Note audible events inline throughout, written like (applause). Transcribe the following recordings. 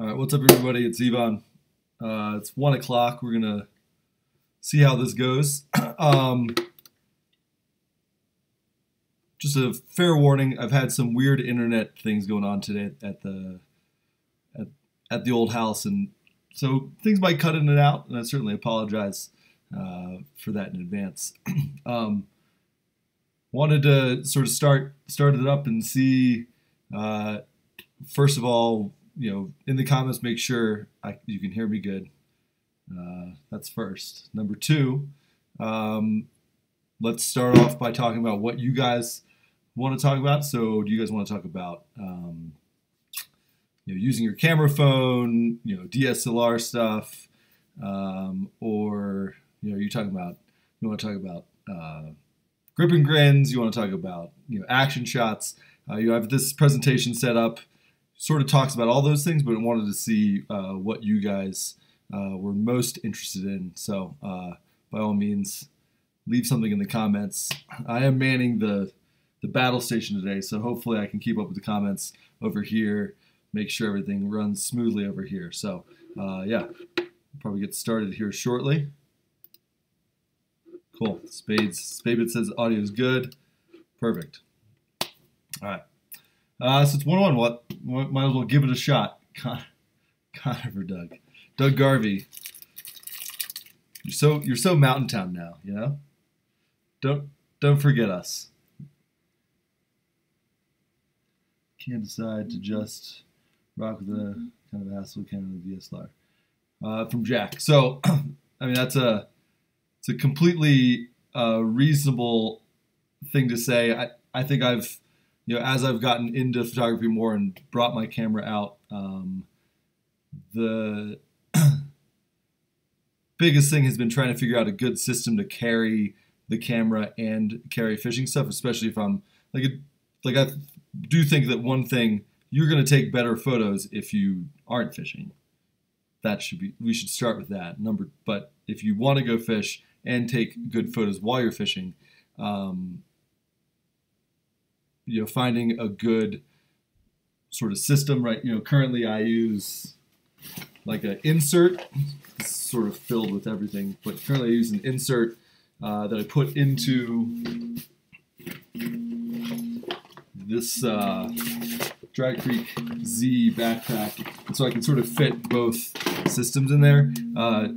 All right, what's up, everybody? It's Ivan. Uh, it's one o'clock. We're gonna see how this goes. (clears throat) um, just a fair warning. I've had some weird internet things going on today at the at, at the old house, and so things might cut in and out. And I certainly apologize uh, for that in advance. (clears throat) um, wanted to sort of start start it up and see. Uh, first of all, you know, in the comments, make sure I, you can hear me good. Uh, that's first. Number two, um, let's start off by talking about what you guys want to talk about. So, do you guys want to talk about, um, you know, using your camera phone, you know, DSLR stuff, um, or you know, you talking about you want to talk about uh, grip and grins. You want to talk about you know action shots. Uh, you have this presentation set up, sort of talks about all those things, but I wanted to see uh, what you guys uh, were most interested in. So uh, by all means, leave something in the comments. I am manning the the battle station today, so hopefully I can keep up with the comments over here, make sure everything runs smoothly over here. So uh, yeah, probably get started here shortly. Cool. Spades. Spade says audio is good. Perfect. All right. Uh, so it's one on one. What might as well give it a shot. (laughs) Con- Conifer Doug. Doug Garvey. You're so you're so mountain town now, you know? Don't don't forget us. Can't decide to just rock with a kind of hassle Canon DSLR. Uh, from Jack. So (clears throat) I mean that's a it's a completely uh, reasonable thing to say. I, I think I've you know, as I've gotten into photography more and brought my camera out, um, the (clears throat) biggest thing has been trying to figure out a good system to carry the camera and carry fishing stuff, especially if I'm like, like I do think that one thing you're going to take better photos if you aren't fishing. That should be we should start with that number. But if you want to go fish and take good photos while you're fishing, um, you know finding a good sort of system right? You know currently i use like an insert sort of filled with everything but currently i use an insert uh, that i put into this uh, dry creek z backpack so i can sort of fit both systems in there. Uh,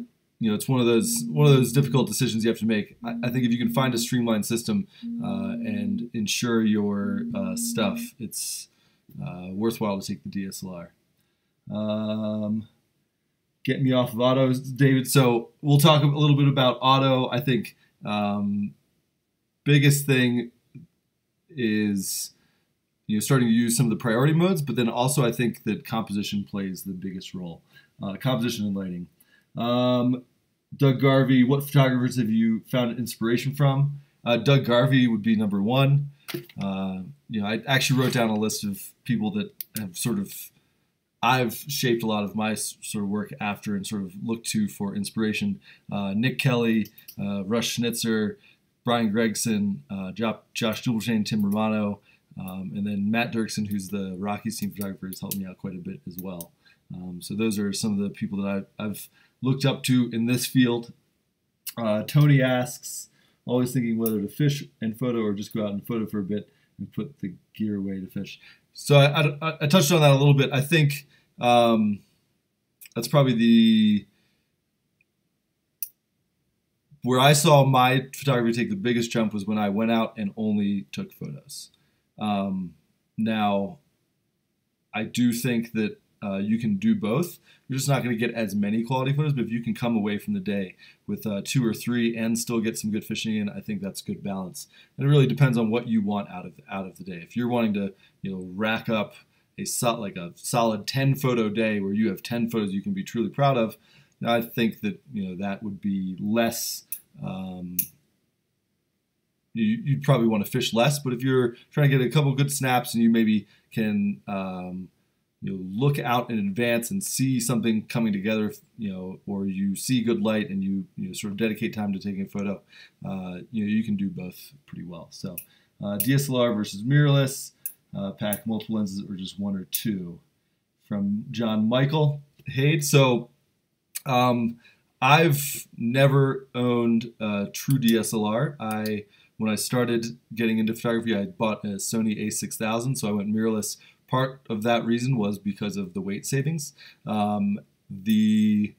you know, it's one of those one of those difficult decisions you have to make. I, I think if you can find a streamlined system uh, and ensure your uh, stuff, it's uh, worthwhile to take the DSLR. Um, get me off of auto, David. So we'll talk a little bit about auto. I think um, biggest thing is you know starting to use some of the priority modes, but then also I think that composition plays the biggest role. Uh, composition and lighting. Um, Doug Garvey, what photographers have you found inspiration from? Uh, Doug Garvey would be number one. Uh, you know, I actually wrote down a list of people that have sort of I've shaped a lot of my sort of work after and sort of looked to for inspiration. Uh, Nick Kelly, uh, Russ Schnitzer, Brian Gregson, uh, Josh Duplechian, Tim Romano, um, and then Matt Dirksen, who's the Rockies team photographer, has helped me out quite a bit as well. Um, so those are some of the people that I've, I've looked up to in this field. Uh, Tony asks, always thinking whether to fish and photo or just go out and photo for a bit and put the gear away to fish. So I, I, I touched on that a little bit. I think um, that's probably the where I saw my photography take the biggest jump was when I went out and only took photos. Um, now, I do think that uh, you can do both. You're just not going to get as many quality photos, but if you can come away from the day with uh, two or three and still get some good fishing in, I think that's good balance. And it really depends on what you want out of out of the day. If you're wanting to, you know, rack up a sol- like a solid 10 photo day where you have 10 photos you can be truly proud of, I think that you know that would be less. Um, you, would probably want to fish less, but if you're trying to get a couple good snaps and you maybe can um, you know, look out in advance and see something coming together, you know, or you see good light and you, you know, sort of dedicate time to taking a photo, uh, you know, you can do both pretty well. So uh, DSLR versus mirrorless, uh, pack multiple lenses or just one or two from John Michael Hade. So um, I've never owned a true DSLR. I when I started getting into photography, I bought a Sony a6000, so I went mirrorless. Part of that reason was because of the weight savings. Um, the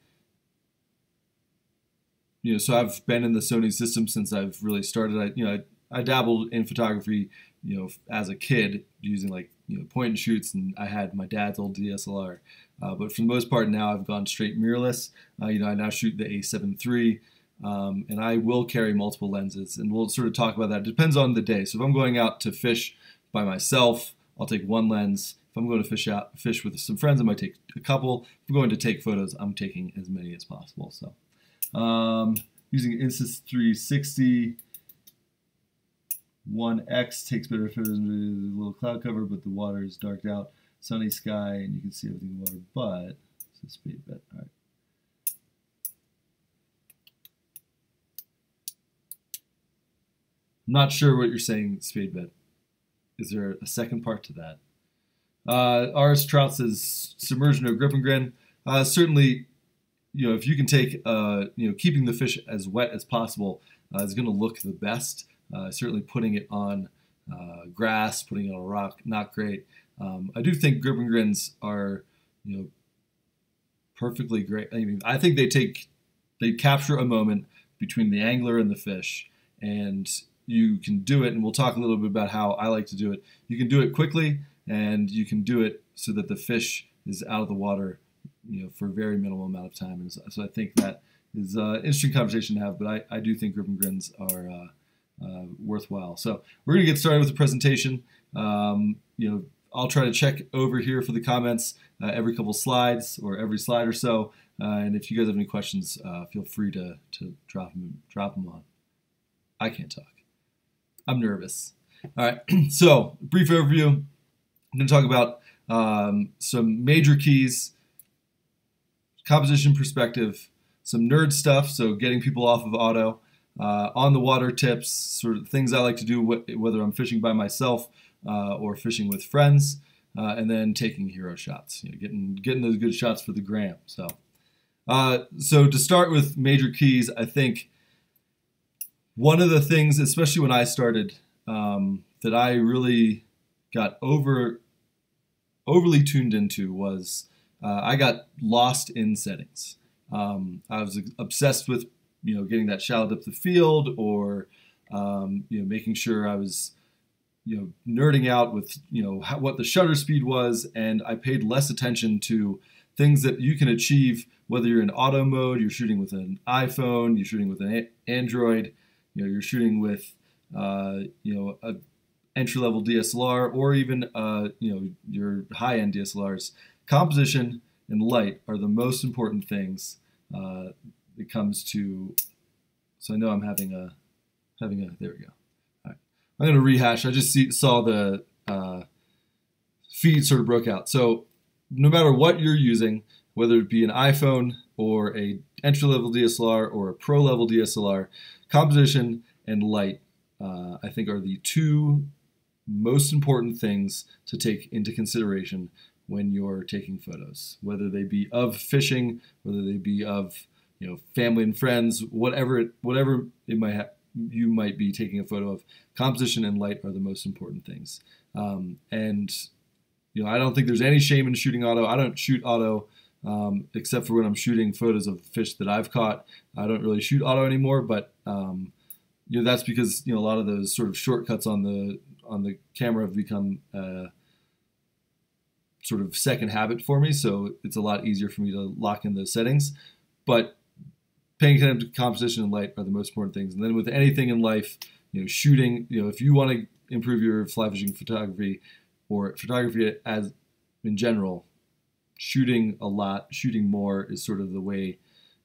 you know, so I've been in the Sony system since I've really started. I you know I, I dabbled in photography you know as a kid using like you know point and shoots, and I had my dad's old DSLR. Uh, but for the most part, now I've gone straight mirrorless. Uh, you know, I now shoot the A7 III, um, and I will carry multiple lenses, and we'll sort of talk about that. It depends on the day. So if I'm going out to fish by myself, I'll take one lens. If I'm going to fish out fish with some friends, I might take a couple. If I'm going to take photos, I'm taking as many as possible. So um, using Insta360. 1X takes better photos with a little cloud cover, but the water is darked out sunny sky and you can see everything in the water, but it's speed bet. All right. I'm not sure what you're saying, speed bet. Is there a second part to that? Uh, RS Trout says submersion or grip and grin. Uh, certainly, you know, if you can take, uh, you know, keeping the fish as wet as possible uh, is going to look the best. Uh, certainly, putting it on uh, grass, putting it on a rock, not great. Um, I do think grip and grins are, you know, perfectly great. I mean, I think they take, they capture a moment between the angler and the fish, and you can do it. And we'll talk a little bit about how I like to do it. You can do it quickly, and you can do it so that the fish is out of the water, you know, for a very minimal amount of time. And so, so I think that is an uh, interesting conversation to have. But I, I do think grip and grins are. Uh, uh, worthwhile. So we're going to get started with the presentation. Um, you know, I'll try to check over here for the comments uh, every couple slides or every slide or so. Uh, and if you guys have any questions, uh, feel free to, to drop them drop them on. I can't talk. I'm nervous. All right. (clears throat) so brief overview. I'm going to talk about um, some major keys, composition perspective, some nerd stuff. So getting people off of auto. Uh, on the water tips, sort of things I like to do, whether I'm fishing by myself uh, or fishing with friends, uh, and then taking hero shots, you know, getting getting those good shots for the gram. So, uh, so to start with major keys, I think one of the things, especially when I started, um, that I really got over overly tuned into was uh, I got lost in settings. Um, I was obsessed with you know getting that shallow depth of field or um, you know making sure I was you know nerding out with you know how, what the shutter speed was, and I paid less attention to things that you can achieve whether you're in auto mode, you're shooting with an iPhone, you're shooting with an Android, you know you're shooting with uh, you know a entry level DSLR or even uh, you know your high end DSLRs. Composition and light are the most important things uh, it comes to. So I know I'm having a having a there we go. I'm going to rehash. I just see, saw the uh, feed sort of broke out. So no matter what you're using, whether it be an iPhone or a entry level DSLR or a pro level DSLR, composition and light, uh, I think, are the two most important things to take into consideration when you're taking photos, whether they be of fishing, whether they be of you know family and friends, whatever it, whatever it might ha- you might be taking a photo of. Composition and light are the most important things. Um, and you know, I don't think there's any shame in shooting auto. I don't shoot auto um, except for when I'm shooting photos of fish that I've caught. I don't really shoot auto anymore, but um, you know that's because you know a lot of those sort of shortcuts on the on the camera have become uh, sort of second habit for me. So it's a lot easier for me to lock in those settings. But paying attention to composition and light are the most important things. And then with anything in life, you know, shooting, you know, if you want to improve your fly fishing photography or photography as in general, shooting a lot, shooting more is sort of the way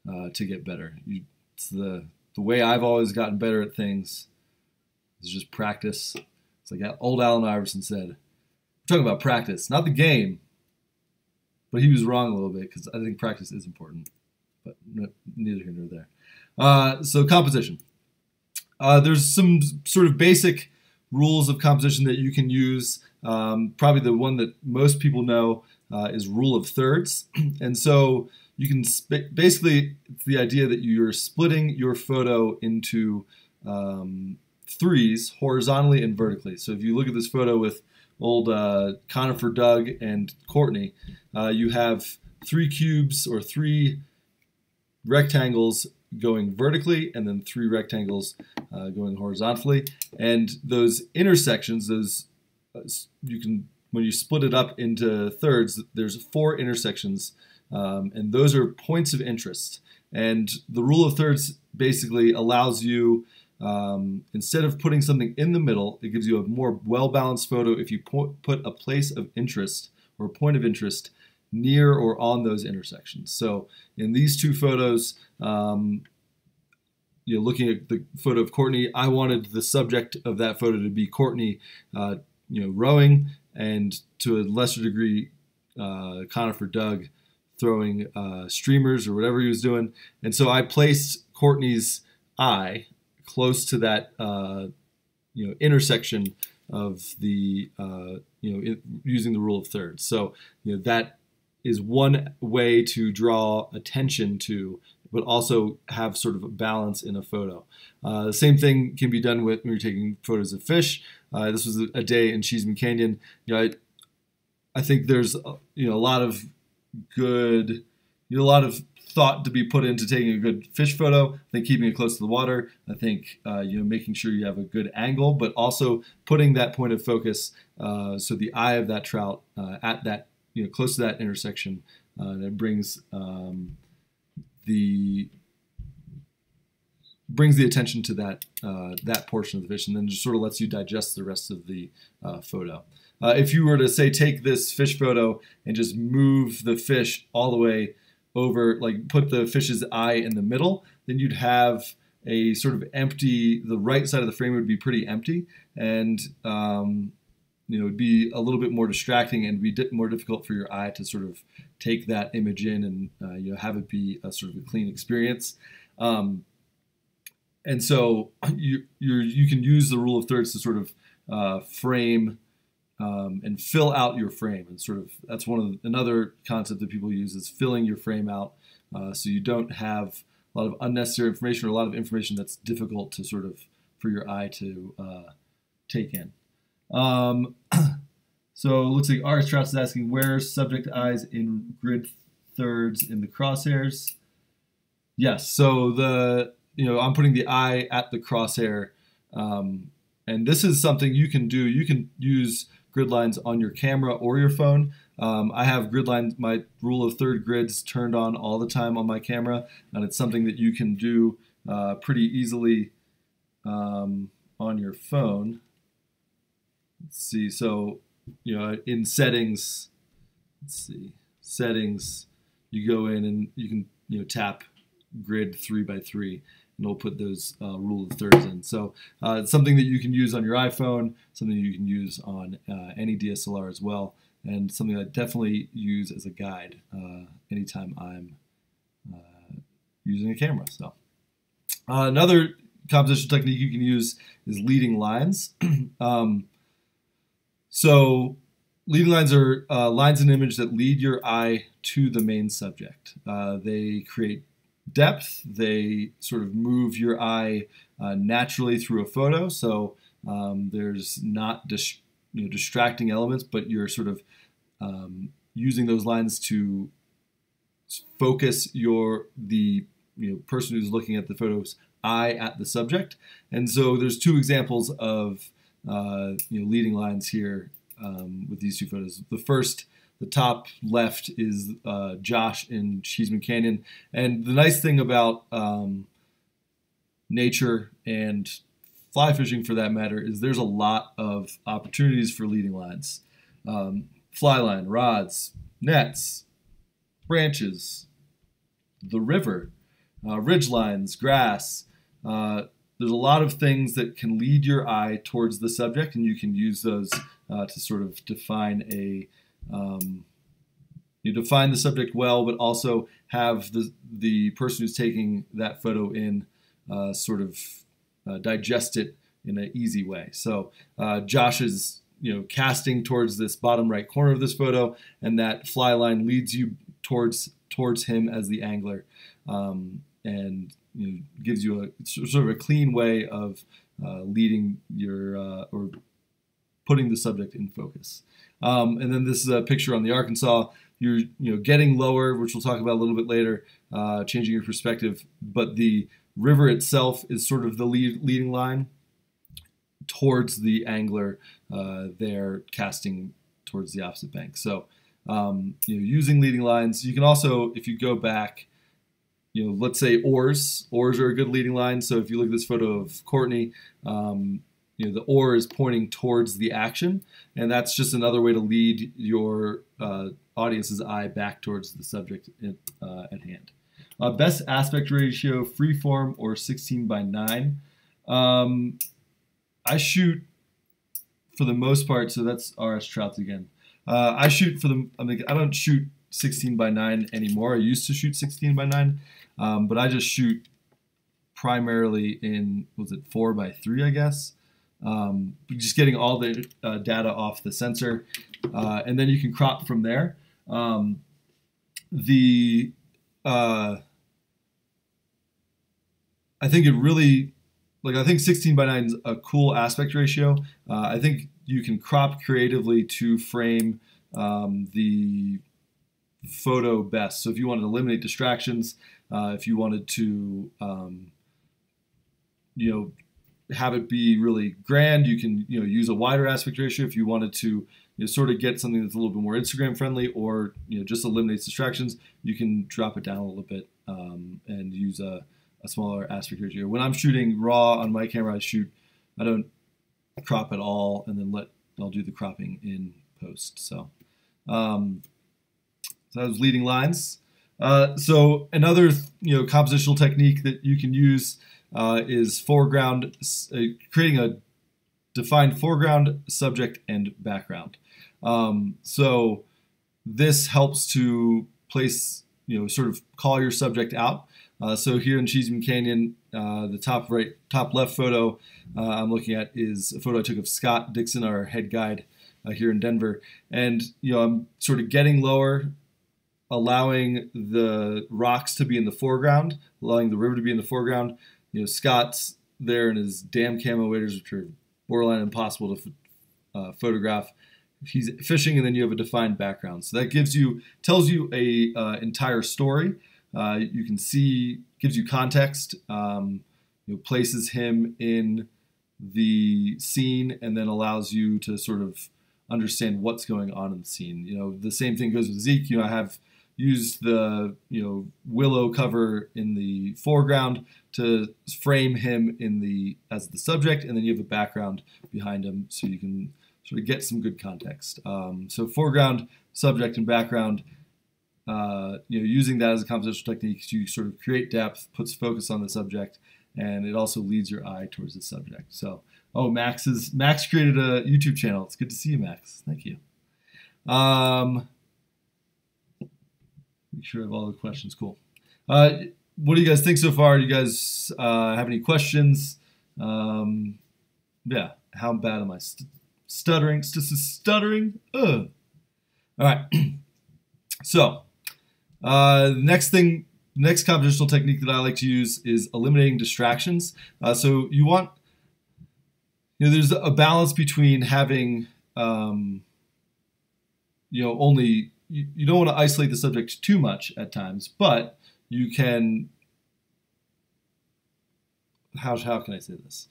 uh, to get better. You, it's the the way I've always gotten better at things is just practice. It's like old Allen Iverson said. We're talking about practice, not the game. But he was wrong a little bit because I think practice is important but neither here nor there. Uh, so composition. Uh, there's some sort of basic rules of composition that you can use. Um, probably the one that most people know uh, is rule of thirds. (clears throat) and so you can basically, it's the idea that you're splitting your photo into um, threes horizontally and vertically. So if you look at this photo with old uh, Conifer Doug and Courtney, uh, you have three cubes or three rectangles going vertically and then three rectangles uh, going horizontally. And those intersections, those uh, you can when you split it up into thirds, there's four intersections, um, and those are points of interest. And the rule of thirds basically allows you, um, instead of putting something in the middle, it gives you a more well-balanced photo if you put a place of interest or a point of interest near or on those intersections. So in these two photos, um, you know, looking at the photo of Courtney, I wanted the subject of that photo to be Courtney, uh, you know, rowing, and to a lesser degree, uh, Conifer Doug throwing uh, streamers or whatever he was doing. And so I placed Courtney's eye close to that, uh, you know, intersection of the, uh, you know, it, using the rule of thirds. So, you know, that is one way to draw attention to, but also have sort of a balance in a photo. Uh, the same thing can be done with when you're taking photos of fish. Uh, this was a, day in Cheesman Canyon. You know, I, I think there's uh, you know a lot of good, you know, a lot of thought to be put into taking a good fish photo. I think keeping it close to the water. I think uh, you know making sure you have a good angle, but also putting that point of focus uh, so the eye of that trout uh, at that you know close to that intersection uh, that brings um, the brings the attention to that uh, that portion of the fish, and then just sort of lets you digest the rest of the uh, photo. Uh, if you were to say take this fish photo and just move the fish all the way over, like put the fish's eye in the middle, then you'd have a sort of empty. The right side of the frame would be pretty empty, and um, you know, it'd be a little bit more distracting and be more difficult for your eye to sort of take that image in and uh, you know have it be a sort of a clean experience. Um, and so (clears throat) you you can use the rule of thirds to sort of uh, frame um, and fill out your frame, and sort of that's one of the, another concept that people use is filling your frame out, uh, so you don't have a lot of unnecessary information or a lot of information that's difficult to sort of for your eye to uh, take in. Um, (clears throat) so it looks like R. Strauss is asking where subject eyes in grid thirds in the crosshairs. Yes, so the you know I'm putting the eye at the crosshair, um, and this is something you can do. You can use grid lines on your camera or your phone. Um, I have grid lines, my rule of third grids turned on all the time on my camera, and it's something that you can do uh, pretty easily um, on your phone. Let's see. So, you know, in settings, let's see, settings, you go in and you can, you know, tap grid three by three and it'll put those uh, rule of thirds in. So uh, it's something that you can use on your iPhone, something you can use on uh, any DSLR as well, and something I definitely use as a guide uh, anytime I'm uh, using a camera. So uh, another composition technique you can use is leading lines. (clears throat) um, so leading lines are uh, lines in image that lead your eye to the main subject. Uh, they create depth. They sort of move your eye uh, naturally through a photo. So um, there's not dis- you know, distracting elements, but you're sort of um, using those lines to focus your the you know, person who's looking at the photo's eye at the subject. And so there's two examples of uh, you know, leading lines here um, with these two photos. The first, the top left, is uh, Josh in Cheesman Canyon. And the nice thing about um, nature and fly fishing, for that matter, is there's a lot of opportunities for leading lines. Um, fly line, rods, nets, branches, the river, uh, ridge lines, grass. Uh, there's a lot of things that can lead your eye towards the subject, and you can use those uh, to sort of define a um, you define the subject well, but also have the the person who's taking that photo in uh, sort of uh, digest it in an easy way. So uh, is you know casting towards this bottom right corner of this photo, and that fly line leads you towards towards him as the angler, um, and you know, gives you a sort of a clean way of uh, leading your uh, or putting the subject in focus. Um, and then this is a picture on the Arkansas. You're you know getting lower, which we'll talk about a little bit later, uh, changing your perspective. But the river itself is sort of the lead, leading line towards the angler. Uh, casting towards the opposite bank. So um, you know using leading lines. You can also, if you go back, you know, let's say oars. Oars are a good leading line. So if you look at this photo of Courtney, um, you know, the or is pointing towards the action, and that's just another way to lead your uh, audience's eye back towards the subject at, uh, at hand. Uh, best aspect ratio, freeform or 16 by 9. Um, I shoot for the most part, so that's RS Trout again. Uh, I shoot for the, I, mean, I don't shoot 16 by 9 anymore. I used to shoot 16 by 9, um, but I just shoot primarily in, was it 4 by 3, I guess. Um, just getting all the uh, data off the sensor, uh, and then you can crop from there. Um, the uh, I think it really like I think 16 by 9 is a cool aspect ratio. Uh, I think you can crop creatively to frame um, the photo best. So if you wanted to eliminate distractions, uh, if you wanted to, um, you know, have it be really grand. You can you know use a wider aspect ratio if you wanted to you know, sort of get something that's a little bit more Instagram friendly, or you know just eliminates distractions. You can drop it down a little bit um, and use a, a smaller aspect ratio. When I'm shooting raw on my camera, I shoot I don't crop at all, and then let I'll do the cropping in post. So, um, so that was leading lines. Uh, so another you know compositional technique that you can use uh, is foreground, uh, creating a defined foreground, subject, and background. Um, so this helps to place, you know, sort of call your subject out. Uh, so here in Cheesman Canyon, uh, the top right, top left photo uh, I'm looking at is a photo I took of Scott Dixon, our head guide uh, here in Denver, and you know I'm sort of getting lower, allowing the rocks to be in the foreground, allowing the river to be in the foreground, you know, Scott's there in his damn camo waders, which are borderline impossible to uh, photograph. He's fishing, and then you have a defined background. So that gives you tells you a uh, entire story. Uh, you can see gives you context. Um, you know, places him in the scene, and then allows you to sort of understand what's going on in the scene. You know, the same thing goes with Zeke. You know, I have used the you know willow cover in the foreground to frame him in the as the subject, and then you have a background behind him, so you can sort of get some good context. Um, so foreground, subject, and background. Uh, you know, using that as a compositional technique, you sort of create depth, puts focus on the subject, and it also leads your eye towards the subject. So, oh, Max is Max created a YouTube channel. It's good to see you, Max. Thank you. Um, make sure I have all the questions. Cool. Uh, what do you guys think so far? Do you guys uh, have any questions? Um, yeah, how bad am I? St- stuttering, st- stuttering. Ugh. All right. (clears throat) so, uh, next thing, next compositional technique that I like to use is eliminating distractions. Uh, so you want, you know, there's a balance between having, um, you know, only you, you don't want to isolate the subject too much at times, but you can how how can I say this?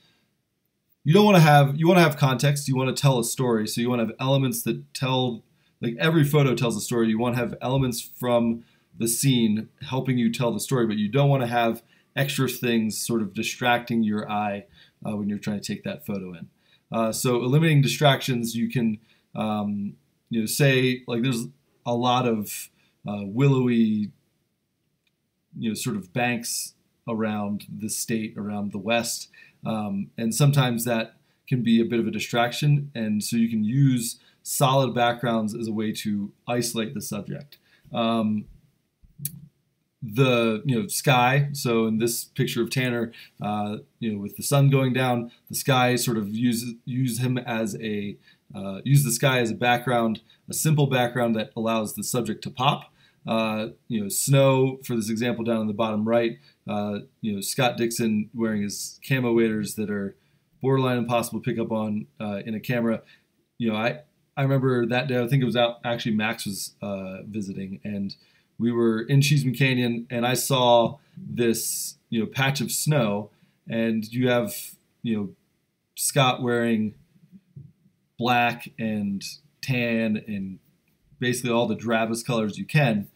You don't want to have you want to have context. You want to tell a story, so you want to have elements that tell like every photo tells a story. You want to have elements from the scene helping you tell the story, but you don't want to have extra things sort of distracting your eye uh, when you're trying to take that photo in. Uh, so eliminating distractions, you can um, you know say like there's a lot of uh, willowy you know sort of banks around the state, around the West. Um, and sometimes that can be a bit of a distraction. And so you can use solid backgrounds as a way to isolate the subject. Um, the you know sky. So in this picture of Tanner, uh, you know with the sun going down, the sky sort of uses use him as a uh, use the sky as a background, a simple background that allows the subject to pop. Uh, you know, snow for this example down in the bottom right. Uh, you know, Scott Dixon wearing his camo waders that are borderline impossible to pick up on uh, in a camera. You know, I I remember that day. I think it was out. Actually, Max was uh, visiting, and we were in Cheesman Canyon, and I saw this you know patch of snow, and you have you know Scott wearing black and tan and basically all the drabest colors you can.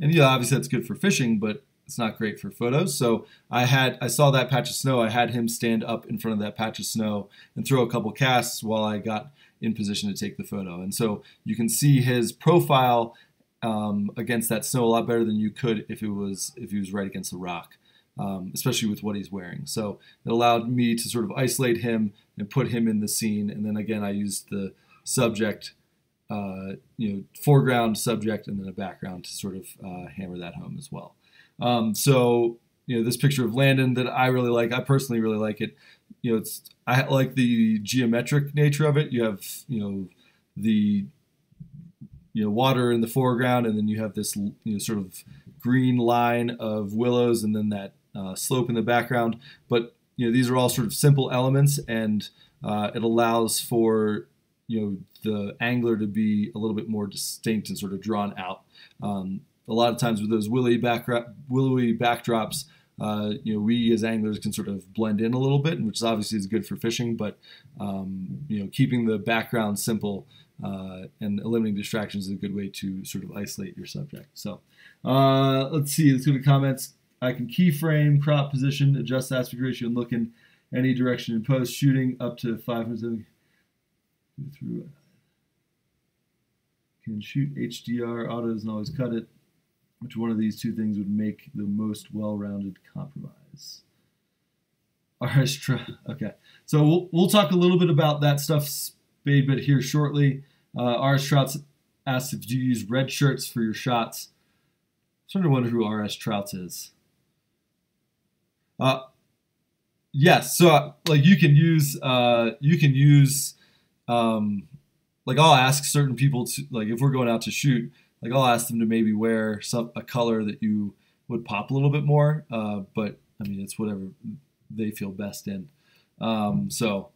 And you know, obviously that's good for fishing, but it's not great for photos. So I had I saw that patch of snow. I had him stand up in front of that patch of snow and throw a couple casts while I got in position to take the photo. And so you can see his profile um, against that snow a lot better than you could if it was if he was right against the rock, um, especially with what he's wearing. So it allowed me to sort of isolate him and put him in the scene. And then again, I used the subject uh, you know, foreground, subject, and then a background to sort of uh, hammer that home as well. Um, so, you know, this picture of Landon that I really like, I personally really like it. You know, it's I like the geometric nature of it. You have, you know, the you know water in the foreground, and then you have this you know sort of green line of willows, and then that uh, slope in the background. But you know, these are all sort of simple elements, and uh, it allows for you know the angler to be a little bit more distinct and sort of drawn out. Um, a lot of times with those willowy, backdrop, willowy backdrops, uh, you know, we as anglers can sort of blend in a little bit, which is obviously is good for fishing. But um, you know, keeping the background simple uh, and eliminating distractions is a good way to sort of isolate your subject. So uh, let's see. Let's go to comments. I can keyframe, crop position, adjust aspect ratio, and look in any direction in post. Shooting up to 570 through can shoot HDR. Auto doesn't always cut it. Which one of these two things would make the most well-rounded compromise? RS Okay, so we'll, we'll talk a little bit about that stuff Spadebit here shortly. Uh, RS Trouts asked if you use red shirts for your shots. I'm starting to wonder who RS Trouts is. Uh, yes, so uh, like you can use uh, you can use um, like I'll ask certain people to like if we're going out to shoot, like I'll ask them to maybe wear some a color that you would pop a little bit more. Uh, but I mean, it's whatever they feel best in. Um, so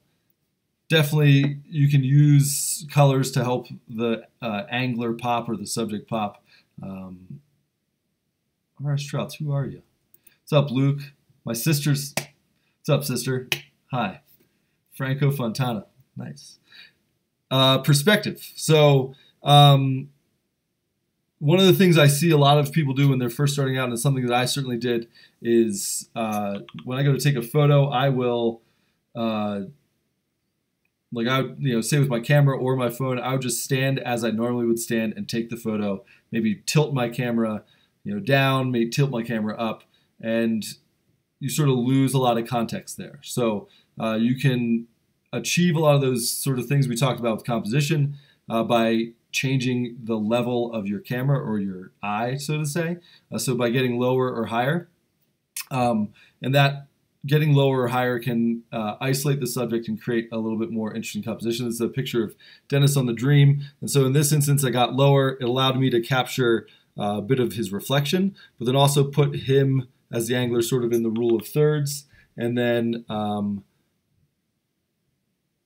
definitely you can use colors to help the uh, angler pop or the subject pop. Um, RS Trouts, who are you? What's up, Luke? My sister's. What's up, sister? Hi. Franco Fontana. Nice uh, perspective. So um, one of the things I see a lot of people do when they're first starting out, and something that I certainly did, is uh, when I go to take a photo, I will, uh, like I, you know, say with my camera or my phone, I would just stand as I normally would stand and take the photo. Maybe tilt my camera, you know, down, maybe tilt my camera up, and you sort of lose a lot of context there. So uh, you can achieve a lot of those sort of things we talked about with composition uh, by changing the level of your camera or your eye, so to say. Uh, so by getting lower or higher. Um, and that getting lower or higher can uh, isolate the subject and create a little bit more interesting composition. This is a picture of Dennis on the Dream. And so in this instance, I got lower. It allowed me to capture uh, a bit of his reflection, but then also put him as the angler sort of in the rule of thirds. And then um,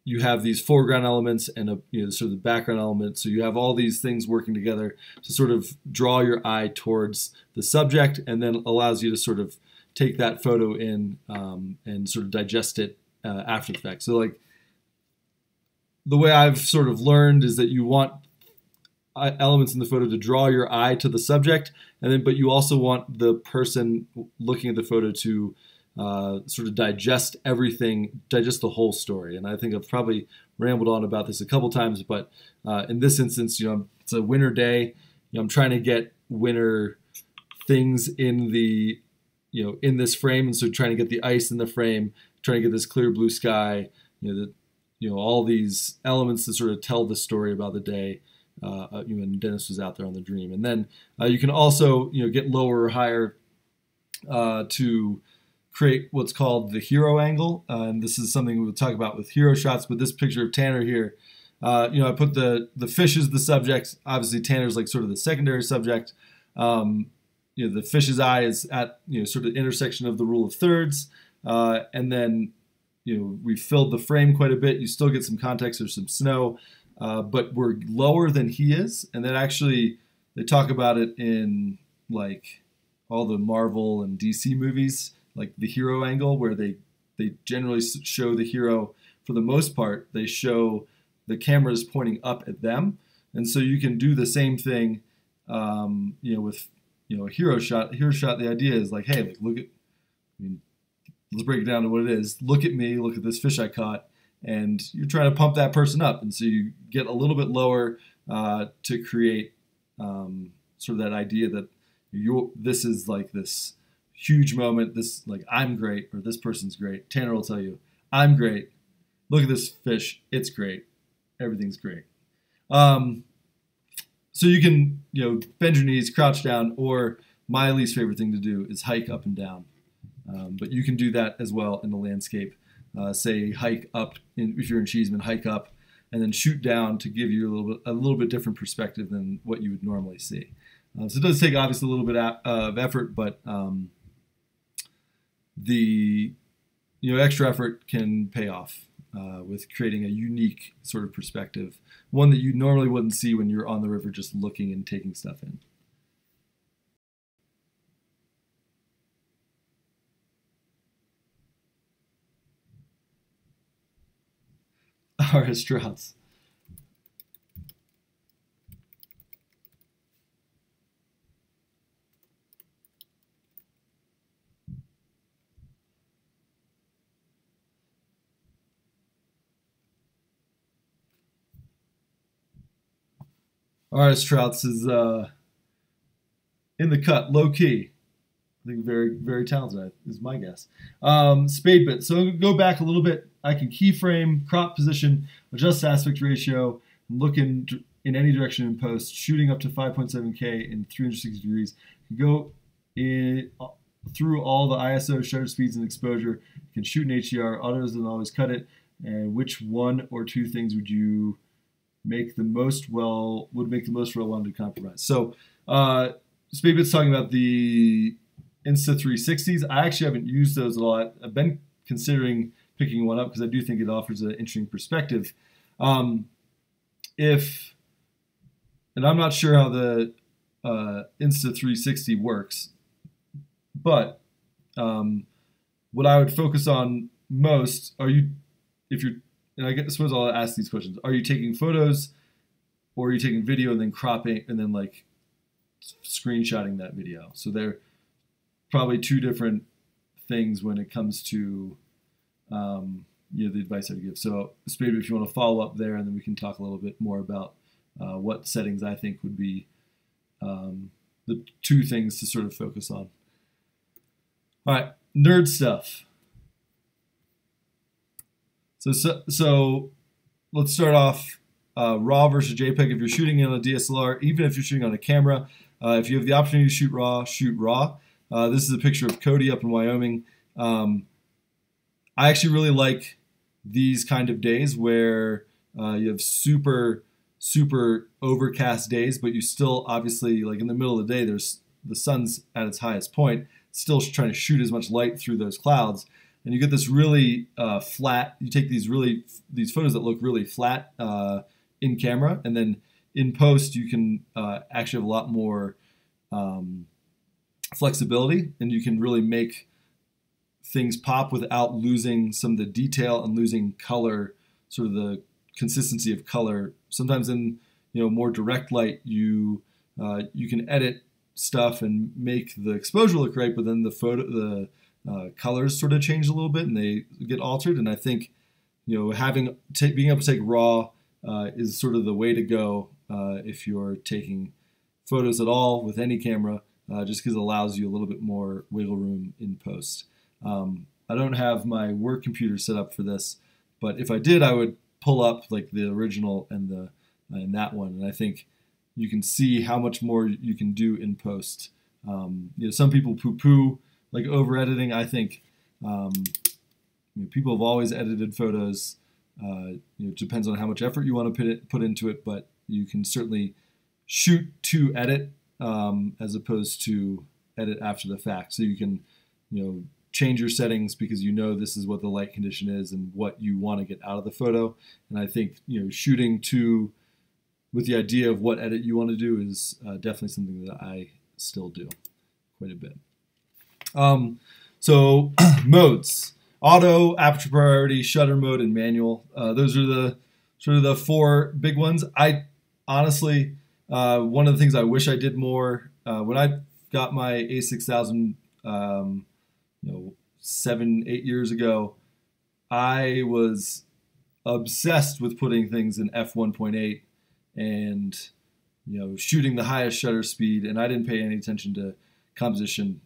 you have these foreground elements and a you know sort of the background element. So you have all these things working together to sort of draw your eye towards the subject, and then allows you to sort of take that photo in um, and sort of digest it uh, after the fact. So like the way I've sort of learned is that you want elements in the photo to draw your eye to the subject, and then but you also want the person looking at the photo to uh, sort of digest everything, digest the whole story. And I think I've probably rambled on about this a couple times, but uh, in this instance, you know, it's a winter day. You know, I'm trying to get winter things in the, you know, in this frame, and so trying to get the ice in the frame, trying to get this clear blue sky. You know, the, you know, all these elements that sort of tell the story about the day. Uh, uh you when Dennis was out there on the dream, and then uh, you can also, you know, get lower or higher uh, to create what's called the hero angle. Uh, and this is something we'll talk about with hero shots. But this picture of Tanner here, Uh, you know, I put the the fish as the subject. Obviously, Tanner's like sort of the secondary subject. Um, you know, the fish's eye is at you know sort of intersection of the rule of thirds, and then you know we filled the frame quite a bit. You still get some context. There's some snow, uh, but we're lower than he is, and then actually they talk about it in like all the Marvel and DC movies, like the hero angle, where they they generally show the hero for the most part. They show the camera is pointing up at them, and so you can do the same thing, um, you know, with you know a hero shot. A hero shot. The idea is like, hey, look at. I mean, let's break it down to what it is. Look at me. Look at this fish I caught, and you're trying to pump that person up, and so you get a little bit lower uh, to create um, sort of that idea that you this is like this huge moment. This like I'm great or this person's great. Tanner will tell you I'm great. Look at this fish. It's great. Everything's great. Um, so you can you know bend your knees, crouch down, or my least favorite thing to do is hike up and down. Um, but you can do that as well in the landscape. Uh, say hike up in, if you're in Cheesman, hike up and then shoot down to give you a little bit a little bit different perspective than what you would normally see. Uh, so it does take obviously a little bit of effort, but um, the you know extra effort can pay off uh, with creating a unique sort of perspective, one that you normally wouldn't see when you're on the river just looking and taking stuff in. Our Strauss. RS Trouts is uh, in the cut, low key. I think very, very talented is my guess. Um, Spadebit. So go back a little bit. I can keyframe, crop position, adjust aspect ratio, look in in any direction in post, shooting up to 5.7K in 360 degrees. Go in, through all the ISO, shutter speeds, and exposure. You can shoot in HDR. Auto doesn't always cut it. And which one or two things would you make the most well would make the most well wanted compromise. So uh, Spadebit's talking about the Insta360s. I actually haven't used those a lot. I've been considering picking one up because I do think it offers an interesting perspective. Um, if and I'm not sure how the uh, Insta360 works, but um, what I would focus on most are you if you're and I suppose I'll ask these questions. Are you taking photos or are you taking video and then cropping and then like screenshotting that video? So they're probably two different things when it comes to um, you know the advice I would give. So Spade, if you want to follow up there, and then we can talk a little bit more about uh, what settings I think would be um, the two things to sort of focus on. All right, nerd stuff. So, so, so let's start off uh, RAW versus JPEG. If you're shooting on a DSLR, even if you're shooting on a camera, uh, if you have the opportunity to shoot RAW, shoot RAW. Uh, this is a picture of Cody up in Wyoming. Um, I actually really like these kind of days where uh, you have super, super overcast days, but you still obviously, like in the middle of the day, there's the sun's at its highest point, still trying to shoot as much light through those clouds and you get this really uh, flat. You take these really these photos that look really flat uh, in camera, and then in post you can uh, actually have a lot more um, flexibility, and you can really make things pop without losing some of the detail and losing color, sort of the consistency of color. Sometimes in you know more direct light, you uh, you can edit stuff and make the exposure look right, but then the photo the uh, colors sort of change a little bit and they get altered. And I think, you know, having being able to take raw uh, is sort of the way to go uh, if you're taking photos at all with any camera, uh, just because it allows you a little bit more wiggle room in post. Um, I don't have my work computer set up for this, but if I did, I would pull up like the original and the and that one, and I think you can see how much more you can do in post. Um, you know, some people poo-poo like over editing. I think um, you know, people have always edited photos uh, you know, it depends on how much effort you want to put, it, put into it, but you can certainly shoot to edit um, as opposed to edit after the fact. So you can, you know, change your settings because you know this is what the light condition is and what you want to get out of the photo. And I think you know shooting to with the idea of what edit you want to do is uh, definitely something that I still do quite a bit. Um, so (clears throat) modes: auto, aperture priority, shutter mode, and manual. Uh, those are the sort of the four big ones. I honestly, uh, one of the things I wish I did more uh, when I got my A6000 um, you know, seven, eight years ago, I was obsessed with putting things in f1.8 and you know shooting the highest shutter speed, and I didn't pay any attention to composition.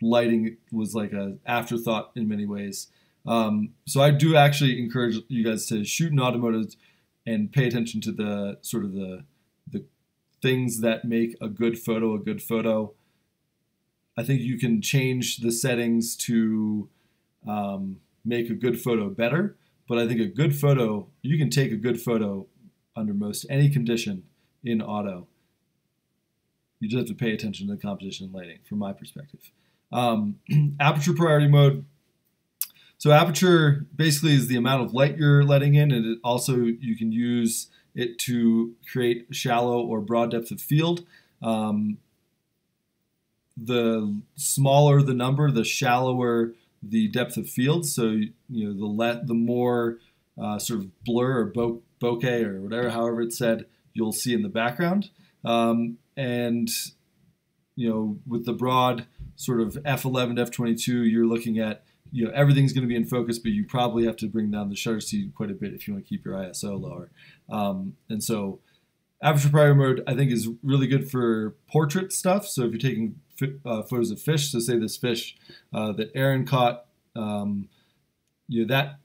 Lighting was like an afterthought in many ways. Um, so I do actually encourage you guys to shoot in automotive and pay attention to the sort of the the things that make a good photo a good photo. I think you can change the settings to um, make a good photo better. But I think a good photo, you can take a good photo under most any condition in auto. You just have to pay attention to the composition and lighting, from my perspective. Um, (clears throat) aperture priority mode. So aperture basically is the amount of light you're letting in, and it also you can use it to create shallow or broad depth of field. Um, the smaller the number, the shallower the depth of field. So you know the le- the more uh, sort of blur or bo- bokeh or whatever, however it's said, you'll see in the background. Um, and you know with the broad sort of f11 to f22, you're looking at you know everything's going to be in focus, but you probably have to bring down the shutter speed quite a bit if you want to keep your ISO lower. Um, and so aperture priority mode I think is really good for portrait stuff. So if you're taking uh, photos of fish. So say this fish uh, that Aaron caught, um, you know, that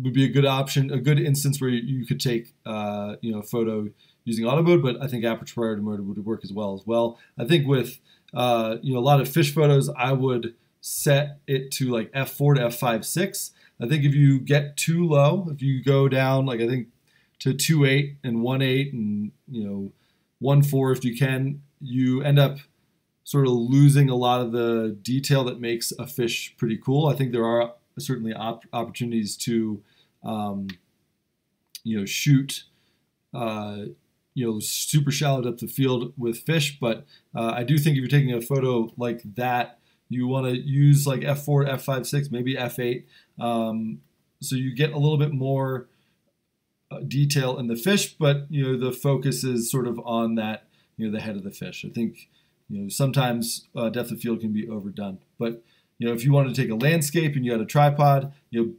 would be a good option, a good instance where you, you could take, uh, you know, a photo using auto mode, but I think aperture priority mode would work as well as well. I think with, uh, you know, a lot of fish photos, I would set it to like f4 to f5, 6. I think if you get too low, if you go down, like I think to 2.8 and 1.8 and, you know, 1.4 if you can, you end up sort of losing a lot of the detail that makes a fish pretty cool. I think there are certainly op- opportunities to, um, you know, shoot, uh, you know, super shallow depth of field with fish. But uh, I do think if you're taking a photo like that, you want to use like f4, f5, 6, maybe f8, um, so you get a little bit more uh, detail in the fish, but you know the focus is sort of on that, you know, the head of the fish. I think you know, sometimes uh, depth of field can be overdone. But you know, if you want to take a landscape and you had a tripod, you know,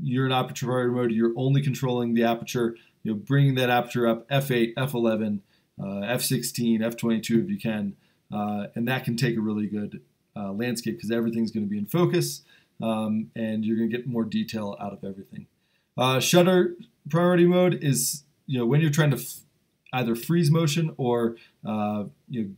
you're in aperture priority mode. You're only controlling the aperture. You know, bringing that aperture up f8, f11, uh, f16, f22 if you can, uh, and that can take a really good uh, landscape because everything's going to be in focus, um, and you're going to get more detail out of everything. Uh, shutter priority mode is you know when you're trying to either freeze motion or uh, you know,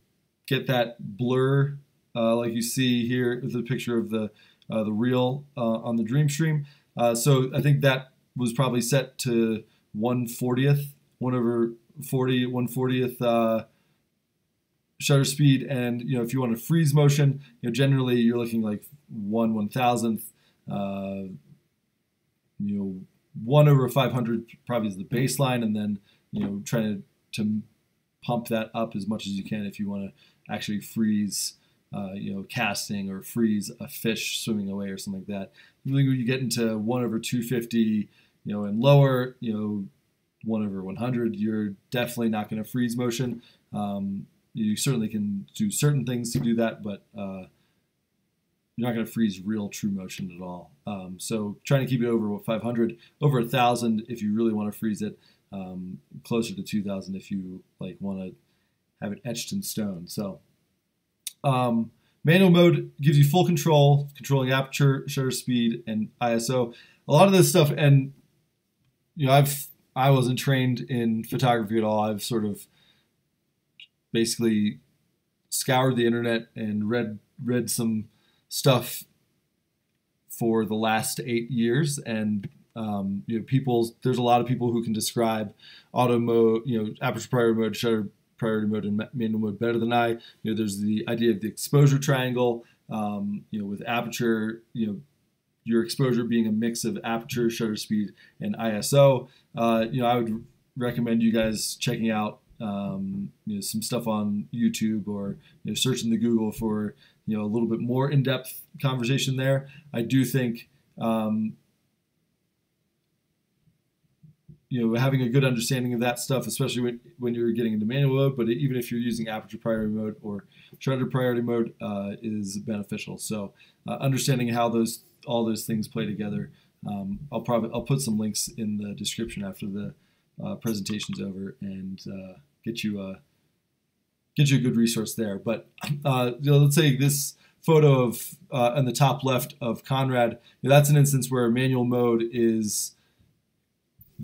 get that blur uh, like you see here with the picture of the uh, the reel uh, on the Dream Stream. Uh, so I think that was probably set to 140th, 1 over 40, 140th uh, shutter speed. And you know, if you want to freeze motion, you know, generally you're looking like one one thousandth. You know, one over 500 probably is the baseline, and then you know, trying to to pump that up as much as you can if you want to actually freeze, uh, you know, casting or freeze a fish swimming away or something like that. When you get into one over 250, you know, and lower, you know, one over 100, you're definitely not going to freeze motion. Um, you certainly can do certain things to do that, but uh, you're not going to freeze real true motion at all. Um, so trying to keep it over 500, over a thousand if you really want to freeze it, um, closer to 2,000 if you like want to have it etched in stone. So um, manual mode gives you full control, controlling aperture, shutter speed, and ISO. A lot of this stuff, and you know, I've I wasn't trained in photography at all. I've sort of basically scoured the internet and read read some stuff for the last eight years and um, you know, people. There's a lot of people who can describe auto mode, you know, aperture priority mode, shutter priority mode, and manual mode better than I. You know, there's the idea of the exposure triangle. Um, you know, with aperture, you know, your exposure being a mix of aperture, shutter speed, and ISO. Uh, you know, I would recommend you guys checking out um, you know, some stuff on YouTube or you know, searching the Google for you know a little bit more in-depth conversation there. I do think um, you know having a good understanding of that stuff, especially when, when you're getting into manual mode, but even if you're using aperture priority mode or shutter priority mode, uh, is beneficial. So uh, understanding how those all those things play together. Um, I'll probably I'll put some links in the description after the uh, presentation's over and uh, get you a get you a good resource there. But uh, you know, let's say this photo of uh, on the top left of Conrad, you know, that's an instance where manual mode is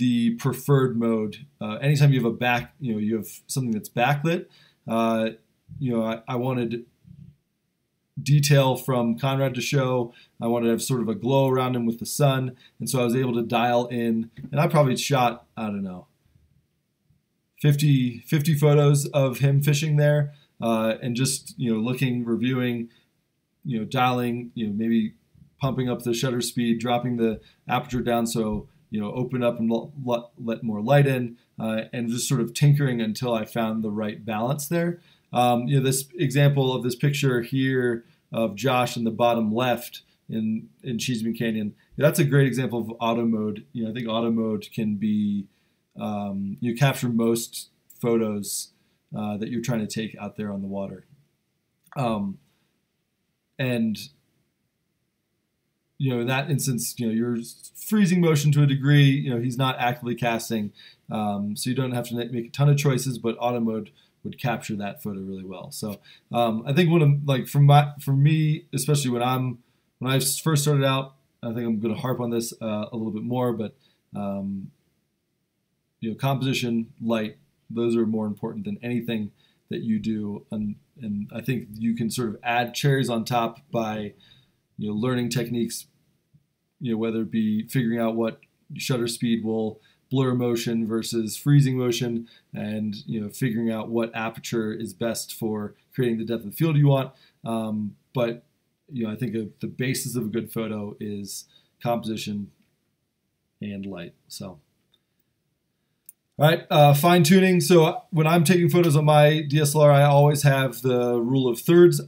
the preferred mode. Uh, anytime you have a back, you know, you have something that's backlit. Uh, you know, I, I, wanted detail from Conrad to show. I wanted to have sort of a glow around him with the sun, and so I was able to dial in. And I probably shot, I don't know, 50, 50 photos of him fishing there, uh, and just you know looking, reviewing, you know, dialing, you know, maybe pumping up the shutter speed, dropping the aperture down so you know open up and let, let more light in, uh, and just sort of tinkering until I found the right balance there. Um, you know, this example of this picture here of Josh in the bottom left in in Cheesman Canyon. That's a great example of auto mode. You know, I think auto mode can be um, you capture most photos uh, that you're trying to take out there on the water. Um, and you know, in that instance, you know, you're freezing motion to a degree. You know, he's not actively casting, um, so you don't have to make a ton of choices. But auto mode would capture that photo really well. So um, I think one of like from my for me, especially when I'm when I first started out, I think I'm going to harp on this uh, a little bit more. But um, you know, composition, light, those are more important than anything that you do. And, and I think you can sort of add cherries on top by, you know, learning techniques, you know, whether it be figuring out what shutter speed will blur motion versus freezing motion and, you know, figuring out what aperture is best for creating the depth of field you want. Um, but, you know, I think the basis of a good photo is composition and light. So. All right, uh, fine tuning. So when I'm taking photos on my DSLR, I always have the rule of thirds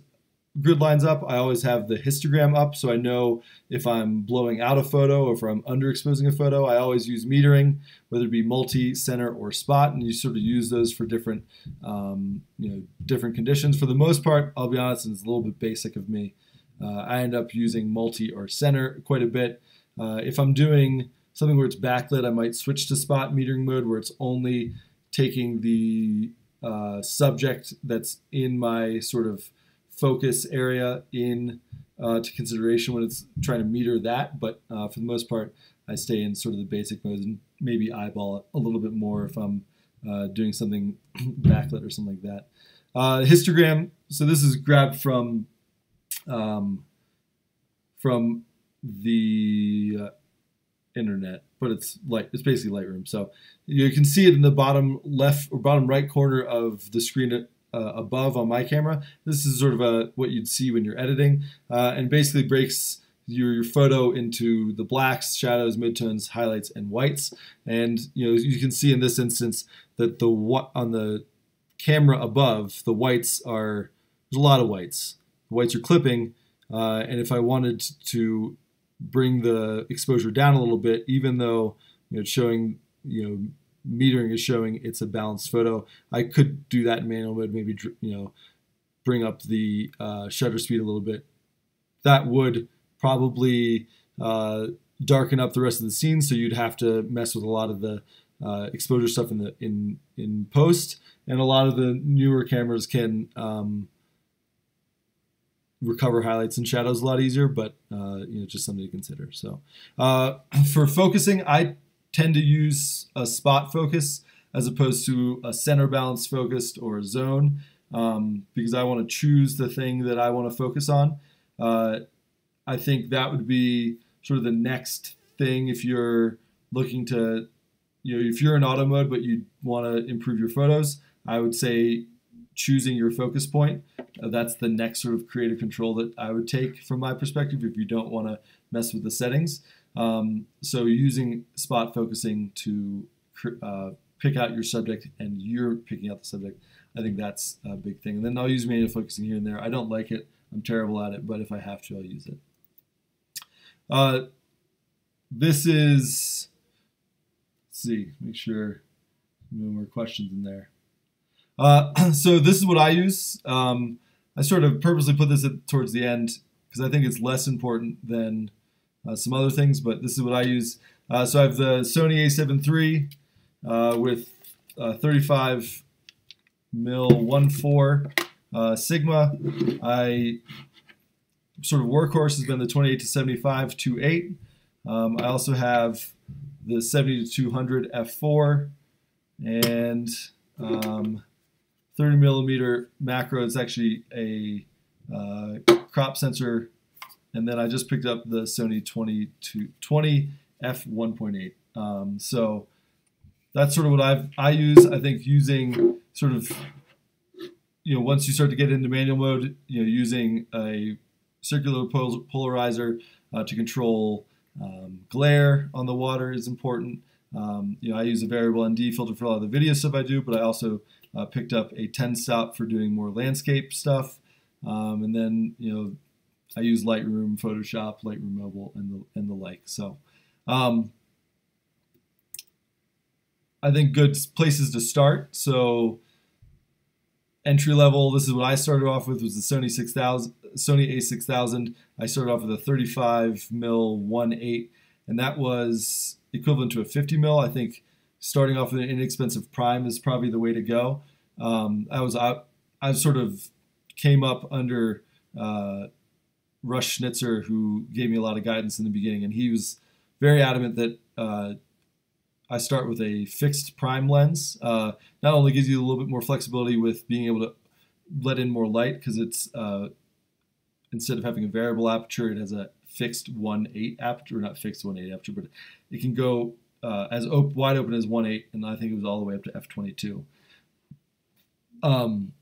grid lines up. I always have the histogram up so I know if I'm blowing out a photo or if I'm underexposing a photo. I always use metering, whether it be multi, center, or spot, and you sort of use those for different, um, you know, different conditions. For the most part, I'll be honest, it's a little bit basic of me. Uh, I end up using multi or center quite a bit. Uh, if I'm doing something where it's backlit, I might switch to spot metering mode where it's only taking the uh, subject that's in my sort of focus area in uh, to consideration when it's trying to meter that. But uh, for the most part, I stay in sort of the basic mode and maybe eyeball it a little bit more if I'm uh, doing something (clears throat) backlit or something like that. Uh, histogram. So this is grabbed from um, from the uh, internet, but it's light. It's basically Lightroom. So you can see it in the bottom left or bottom right corner of the screen uh, above on my camera. This is sort of a what you'd see when you're editing, uh, and basically breaks your, your, photo into the blacks, shadows, midtones, highlights, and whites. And you know you can see in this instance that the what on the camera above the whites are there's a lot of whites. The whites are clipping, uh, and if I wanted to bring the exposure down a little bit, even though you know, it's showing, you know, metering is showing it's a balanced photo. I could do that in manual mode, maybe, you know, bring up the uh, shutter speed a little bit. That would probably uh, darken up the rest of the scene, so you'd have to mess with a lot of the uh, exposure stuff in the in in post, and a lot of the newer cameras can um, recover highlights and shadows a lot easier, but uh, you know, just something to consider. So uh, (clears throat) for focusing, I tend to use a spot focus as opposed to a center balance focused or a zone um, because I want to choose the thing that I want to focus on. Uh, I think that would be sort of the next thing if you're looking to, you know, if you're in auto mode but you want to improve your photos, I would say choosing your focus point. Uh, that's the next sort of creative control that I would take from my perspective if you don't want to mess with the settings. Um, so using spot focusing to uh, pick out your subject and you're picking out the subject, I think that's a big thing. And then I'll use manual focusing here and there. I don't like it. I'm terrible at it, but if I have to, I'll use it. Uh, this is, let's see, make sure no more questions in there. Uh, (clears throat) so this is what I use. Um, I sort of purposely put this at, towards the end because I think it's less important than uh, some other things, but this is what I use. Uh, so I have the Sony a7 III uh, with uh, 35 mil 1.4 uh, Sigma. I sort of workhorse has been the 28 to 75 2.8. Um, I also have the 70 to 200 f4 and um, 30 millimeter macro. It's actually a uh, crop sensor, and then I just picked up the Sony 20 to 20 f 1.8. Um, so that's sort of what I've I use. I think using sort of you know once you start to get into manual mode, you know using a circular pol polarizer uh, to control um, glare on the water is important. Um, you know, I use a variable ND filter for a lot of the video stuff I do, but I also uh, picked up a 10 stop for doing more landscape stuff. Um, and then, you know, I use Lightroom, Photoshop, Lightroom Mobile, and the, and the like. So, um, I think good places to start. So entry level, this is what I started off with was the Sony 6000, Sony A6000. I started off with a 35 mil 1.8, and that was equivalent to a 50 mil. I think starting off with an inexpensive prime is probably the way to go. Um, I was I, I sort of came up under uh, Russ Schnitzer, who gave me a lot of guidance in the beginning, and he was very adamant that uh, I start with a fixed prime lens. Uh, not only gives you a little bit more flexibility with being able to let in more light because it's uh, instead of having a variable aperture, it has a fixed 1.8 aperture, not fixed 1.8 aperture, but it can go uh, as op wide open as 1.8, and I think it was all the way up to f22. Um,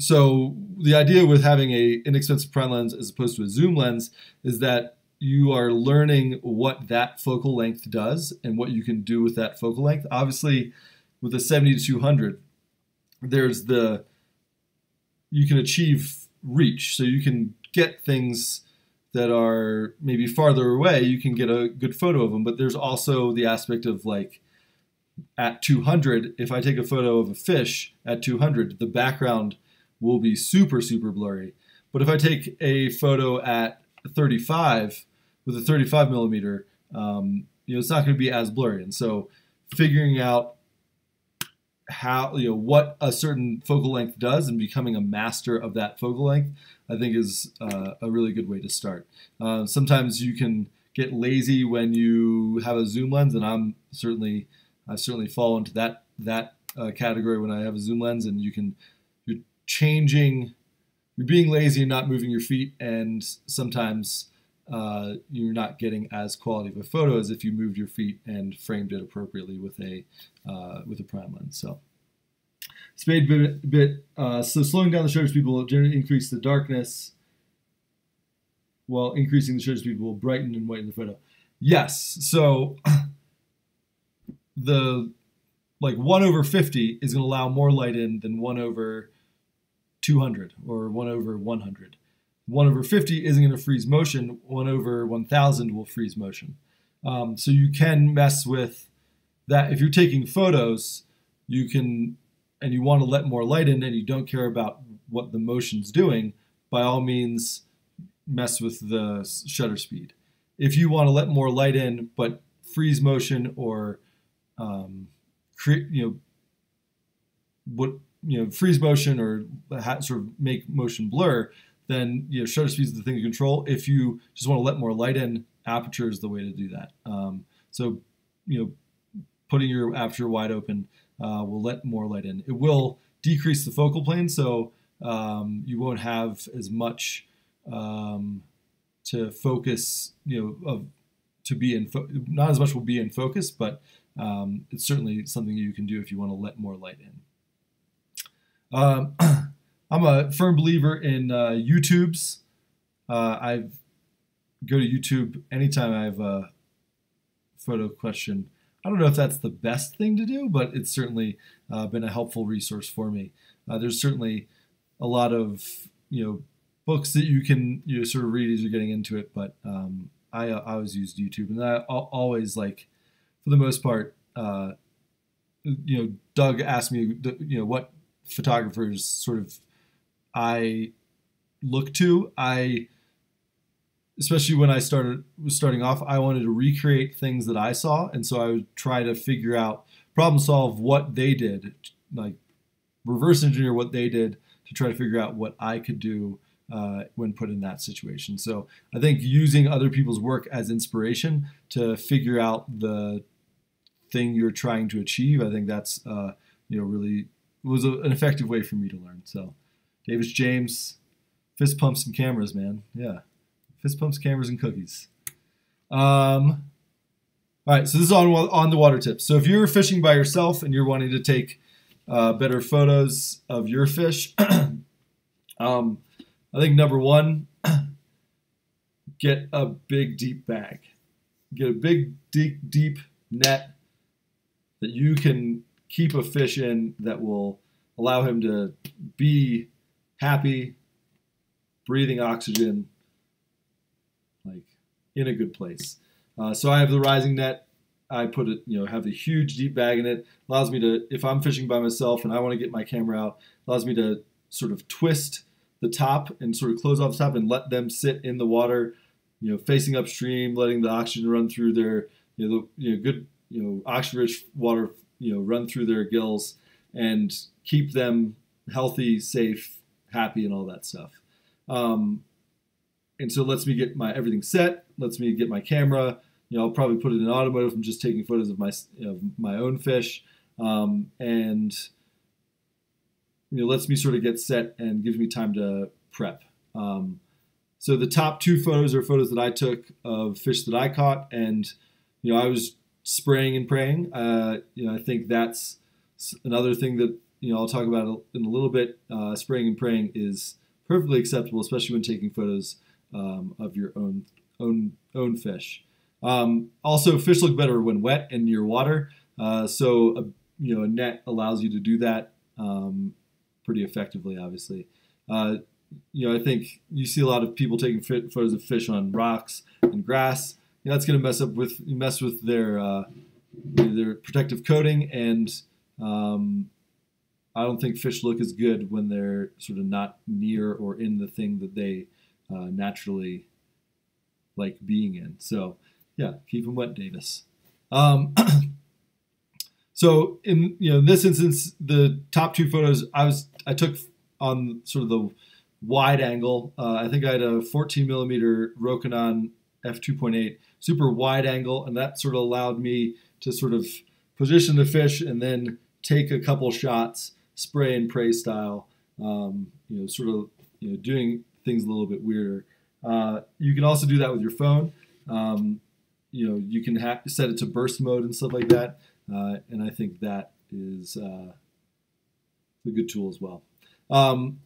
so the idea with having a inexpensive prime lens as opposed to a zoom lens is that you are learning what that focal length does and what you can do with that focal length. Obviously, with a 70 to 200, there's the you can achieve reach, so you can get things that are maybe farther away. You can get a good photo of them, but there's also the aspect of like at 200, if I take a photo of a fish at 200, the background will be super super blurry. But if I take a photo at 35 with a 35 millimeter, um, you know, it's not going to be as blurry. And so, figuring out how you know what a certain focal length does and becoming a master of that focal length, I think is uh, a really good way to start. Uh, sometimes you can get lazy when you have a zoom lens, and I'm certainly I certainly fall into that that uh, category when I have a zoom lens, and you can changing, you're being lazy and not moving your feet, and sometimes uh, you're not getting as quality of a photo as if you moved your feet and framed it appropriately with a uh, with a prime lens. So Spadebit, bit uh, so slowing down the shutter speed will generally increase the darkness, while increasing the shutter speed will brighten and whiten the photo. Yes, so (clears throat) the like one over 50 is going to allow more light in than one over 200 or one over 100. 1 over 50 isn't going to freeze motion. 1 over 1000 will freeze motion. Um, so you can mess with that. If you're taking photos, you can, and you want to let more light in and you don't care about what the motion's doing, by all means, mess with the shutter speed. If you want to let more light in, but freeze motion or um, create, you know, what you know, freeze motion or sort of make motion blur, then you know shutter speed is the thing to control. If you just want to let more light in, aperture is the way to do that. Um, so you know, putting your aperture wide open uh, will let more light in. It will decrease the focal plane, so um, you won't have as much um, to focus, you know, of to be in not as much will be in focus, but um, it's certainly something you can do if you want to let more light in. Um, (clears throat) I'm a firm believer in uh, YouTube's. Uh, I go to YouTube anytime I have a photo question. I don't know if that's the best thing to do, but it's certainly uh, been a helpful resource for me. Uh, there's certainly a lot of you know books that you can you know, sort of read as you're getting into it, but um, I, I always used YouTube, and I always like, for the most part, uh, you know, Doug asked me, you know, what photographers sort of I look to. I, especially when I started was starting off, I wanted to recreate things that I saw, and so I would try to figure out, problem solve what they did, like reverse engineer what they did to try to figure out what I could do uh, when put in that situation. So I think using other people's work as inspiration to figure out the thing you're trying to achieve, I think that's uh, you know really was a, an effective way for me to learn. So Davis James, fist pumps and cameras, man. Yeah, fist pumps, cameras, and cookies. Um, all right, so this is on on the water tips. So if you're fishing by yourself and you're wanting to take uh, better photos of your fish, (clears throat) um, I think number one, (clears throat) get a big deep bag. Get a big deep deep net that you can keep a fish in that will allow him to be happy, breathing oxygen, like in a good place. Uh, so I have the rising net. I put it, you know, have a huge deep bag in it. Allows me to, if I'm fishing by myself and I want to get my camera out, allows me to sort of twist the top and sort of close off the top and let them sit in the water, you know, facing upstream, letting the oxygen run through their, you know, the, you know good, you know, oxygen-rich water, you know, run through their gills and keep them healthy, safe, happy, and all that stuff. Um, and so it lets me get my everything set, lets me get my camera. You know, I'll probably put it in auto mode if I'm just taking photos of my know, my own fish, um, and you know, lets me sort of get set and gives me time to prep. Um, so the top two photos are photos that I took of fish that I caught, and you know I was spraying and praying. Uh, you know I think that's another thing that you know I'll talk about in a little bit. Uh, spraying and praying is perfectly acceptable, especially when taking photos um, of your own own own fish. Um, also, fish look better when wet and near water. Uh, so a, you know a net allows you to do that. Um, pretty effectively, obviously. Uh, you know, I think you see a lot of people taking photos of fish on rocks and grass. That's going to mess up with mess with their uh, their protective coating, and um, I don't think fish look as good when they're sort of not near or in the thing that they uh, naturally like being in. So, yeah, keep them wet, Davis. Um, (clears throat) So in you know in this instance, the top two photos I was I took on sort of the wide angle. Uh, I think I had a 14 millimeter Rokinon f2.8 super wide angle, and that sort of allowed me to sort of position the fish and then take a couple shots, spray and pray style. Um, you know, sort of you know doing things a little bit weirder. Uh, you can also do that with your phone. Um, you know, you can ha- set it to burst mode and stuff like that. Uh, and I think that is uh, a good tool as well. Um,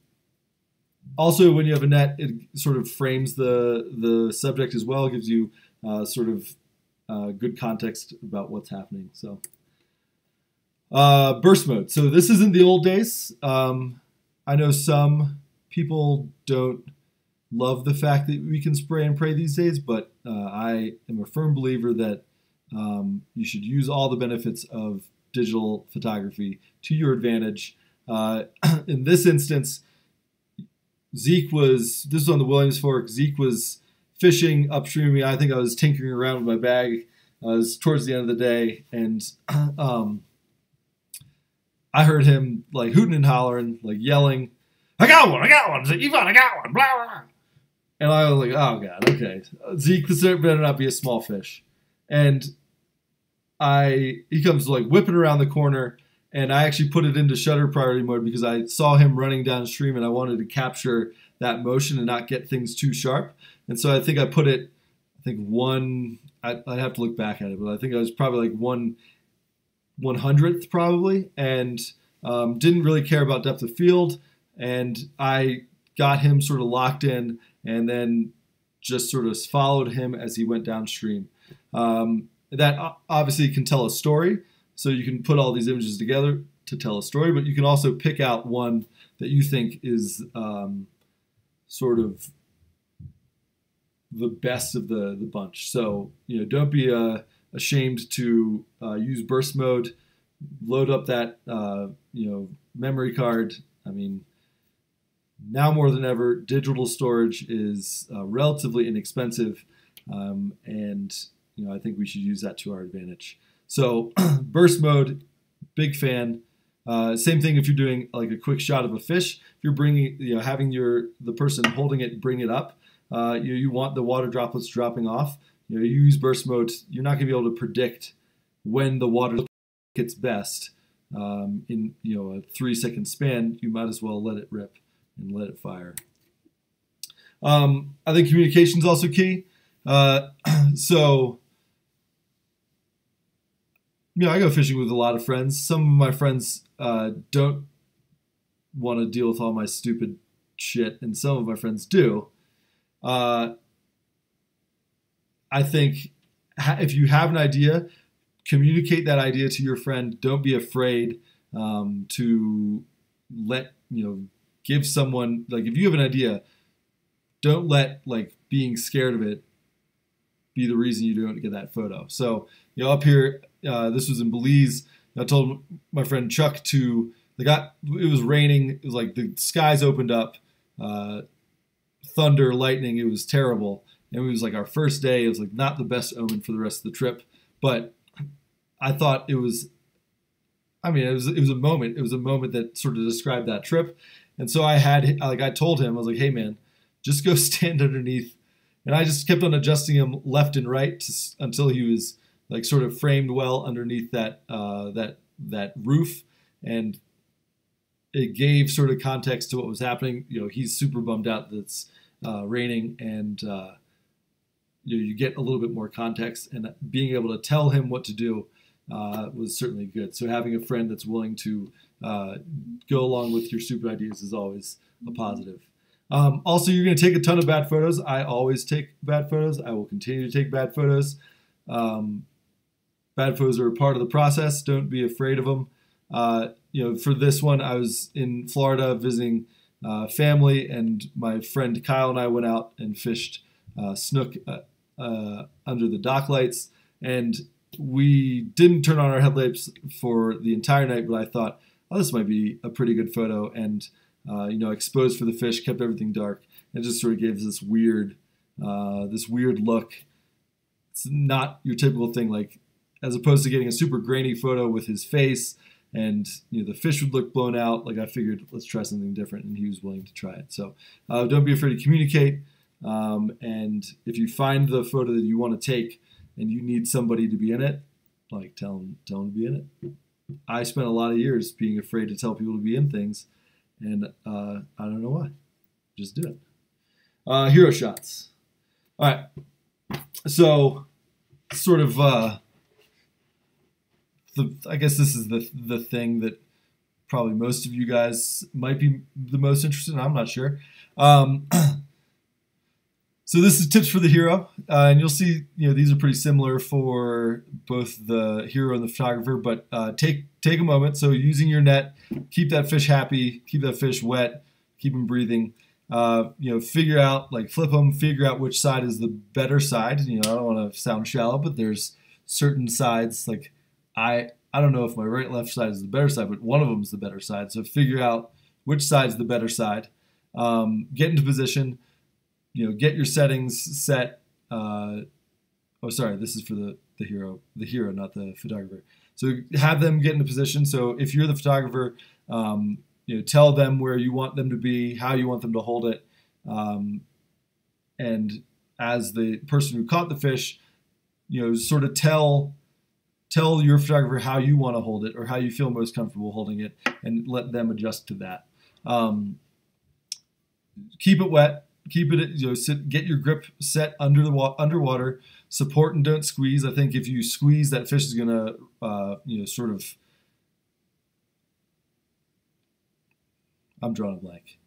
also, when you have a net, it sort of frames the the subject as well, gives you uh, sort of uh, good context about what's happening. So, uh, burst mode. So this isn't the old days. Um, I know some people don't love the fact that we can spray and pray these days, but uh, I am a firm believer that um, you should use all the benefits of digital photography to your advantage. Uh, (clears throat) in this instance, Zeke was, this was on the Williams Fork, Zeke was fishing upstream me. I think I was tinkering around with my bag. Uh, it was towards the end of the day, and (clears throat) um, I heard him like hooting and hollering, like yelling, I got one, I got one, Ivan, I got one, blah, blah. And I was like, oh, God, okay. Zeke, this better not be a small fish. And I he comes like whipping around the corner, and I actually put it into shutter priority mode because I saw him running downstream, and I wanted to capture that motion and not get things too sharp. And so I think I put it, I think one, I, I have to look back at it, but I think I was probably like one one hundredth probably, and um, didn't really care about depth of field. And I got him sort of locked in, and then just sort of followed him as he went downstream. Um, that obviously can tell a story, so you can put all these images together to tell a story, but you can also pick out one that you think is um, sort of the best of the the bunch. So you know, don't be uh, ashamed to uh, use burst mode. Load up that uh, you know memory card. I mean, now more than ever, digital storage is uh, relatively inexpensive, um, and you know I think we should use that to our advantage. So (clears throat) burst mode, big fan. Uh, same thing if you're doing like a quick shot of a fish. If you're bringing, you know, having your the person holding it bring it up, uh, you you want the water droplets dropping off. You know, you use burst mode. You're not going to be able to predict when the water gets best um, in you know a three second span. You might as well let it rip and let it fire. Um, I think communication is also key. Uh, (clears throat) so you know, I go fishing with a lot of friends. Some of my friends uh, don't want to deal with all my stupid shit, and some of my friends do. Uh, I think if you have an idea, communicate that idea to your friend. Don't be afraid um, to let you know give someone like if you have an idea, don't let like being scared of it be the reason you don't get that photo. So you know up here uh, this was in Belize. I told my friend Chuck to. They got it was raining. It was like the skies opened up, uh, thunder, lightning. It was terrible. And it was like our first day. It was like not the best omen for the rest of the trip, but I thought it was. I mean, it was it was a moment. It was a moment that sort of described that trip. And so I had like I told him I was like, hey man, just go (laughs) stand underneath. And I just kept on adjusting him left and right to, until he was like sort of framed well underneath that uh, that that roof, and it gave sort of context to what was happening. You know, he's super bummed out that it's uh, raining, and uh, you, know, you get a little bit more context, and being able to tell him what to do uh, was certainly good. So having a friend that's willing to uh, go along with your stupid ideas is always a positive. Um, also, you're going to take a ton of bad photos. I always take bad photos. I will continue to take bad photos. Um, bad photos are a part of the process. Don't be afraid of them. Uh, you know, for this one, I was in Florida visiting uh, family, and my friend Kyle and I went out and fished uh, snook uh, uh, under the dock lights. And we didn't turn on our headlamps for the entire night, but I thought, oh, this might be a pretty good photo. And uh, you know, exposed for the fish, kept everything dark, and just sort of gave this weird, this weird look. It's not your typical thing like as opposed to getting a super grainy photo with his face and you know the fish would look blown out. Like I figured, let's try something different, and he was willing to try it. So uh, don't be afraid to communicate. Um, and if you find the photo that you want to take and you need somebody to be in it, like tell them, tell them to be in it. I spent a lot of years being afraid to tell people to be in things, and uh, I don't know why. Just do it. Uh, hero shots. All right. So, sort of uh, the I guess this is the the thing that probably most of you guys might be the most interested in. I'm not sure. Um, (clears throat) so this is tips for the hero, uh, and you'll see you know these are pretty similar for both the hero and the photographer. But uh, take take a moment. So using your net, keep that fish happy, keep that fish wet, keep him breathing. Uh, you know, figure out like flip them, figure out which side is the better side. You know, I don't want to sound shallow, but there's certain sides like I I don't know if my right left side is the better side, but one of them is the better side. So figure out which side's the better side. Um, get into position. You know, get your settings set. Uh, oh, sorry, this is for the the hero, the hero, not the photographer. So have them get into position. So if you're the photographer, um, you know, tell them where you want them to be, how you want them to hold it, um, and as the person who caught the fish, you know, sort of tell tell your photographer how you want to hold it or how you feel most comfortable holding it and let them adjust to that. Um, keep it wet. Keep it, you know, sit, get your grip set under the wa- underwater. Support and don't squeeze. I think if you squeeze, that fish is gonna, uh, you know, sort of. I'm drawing a blank.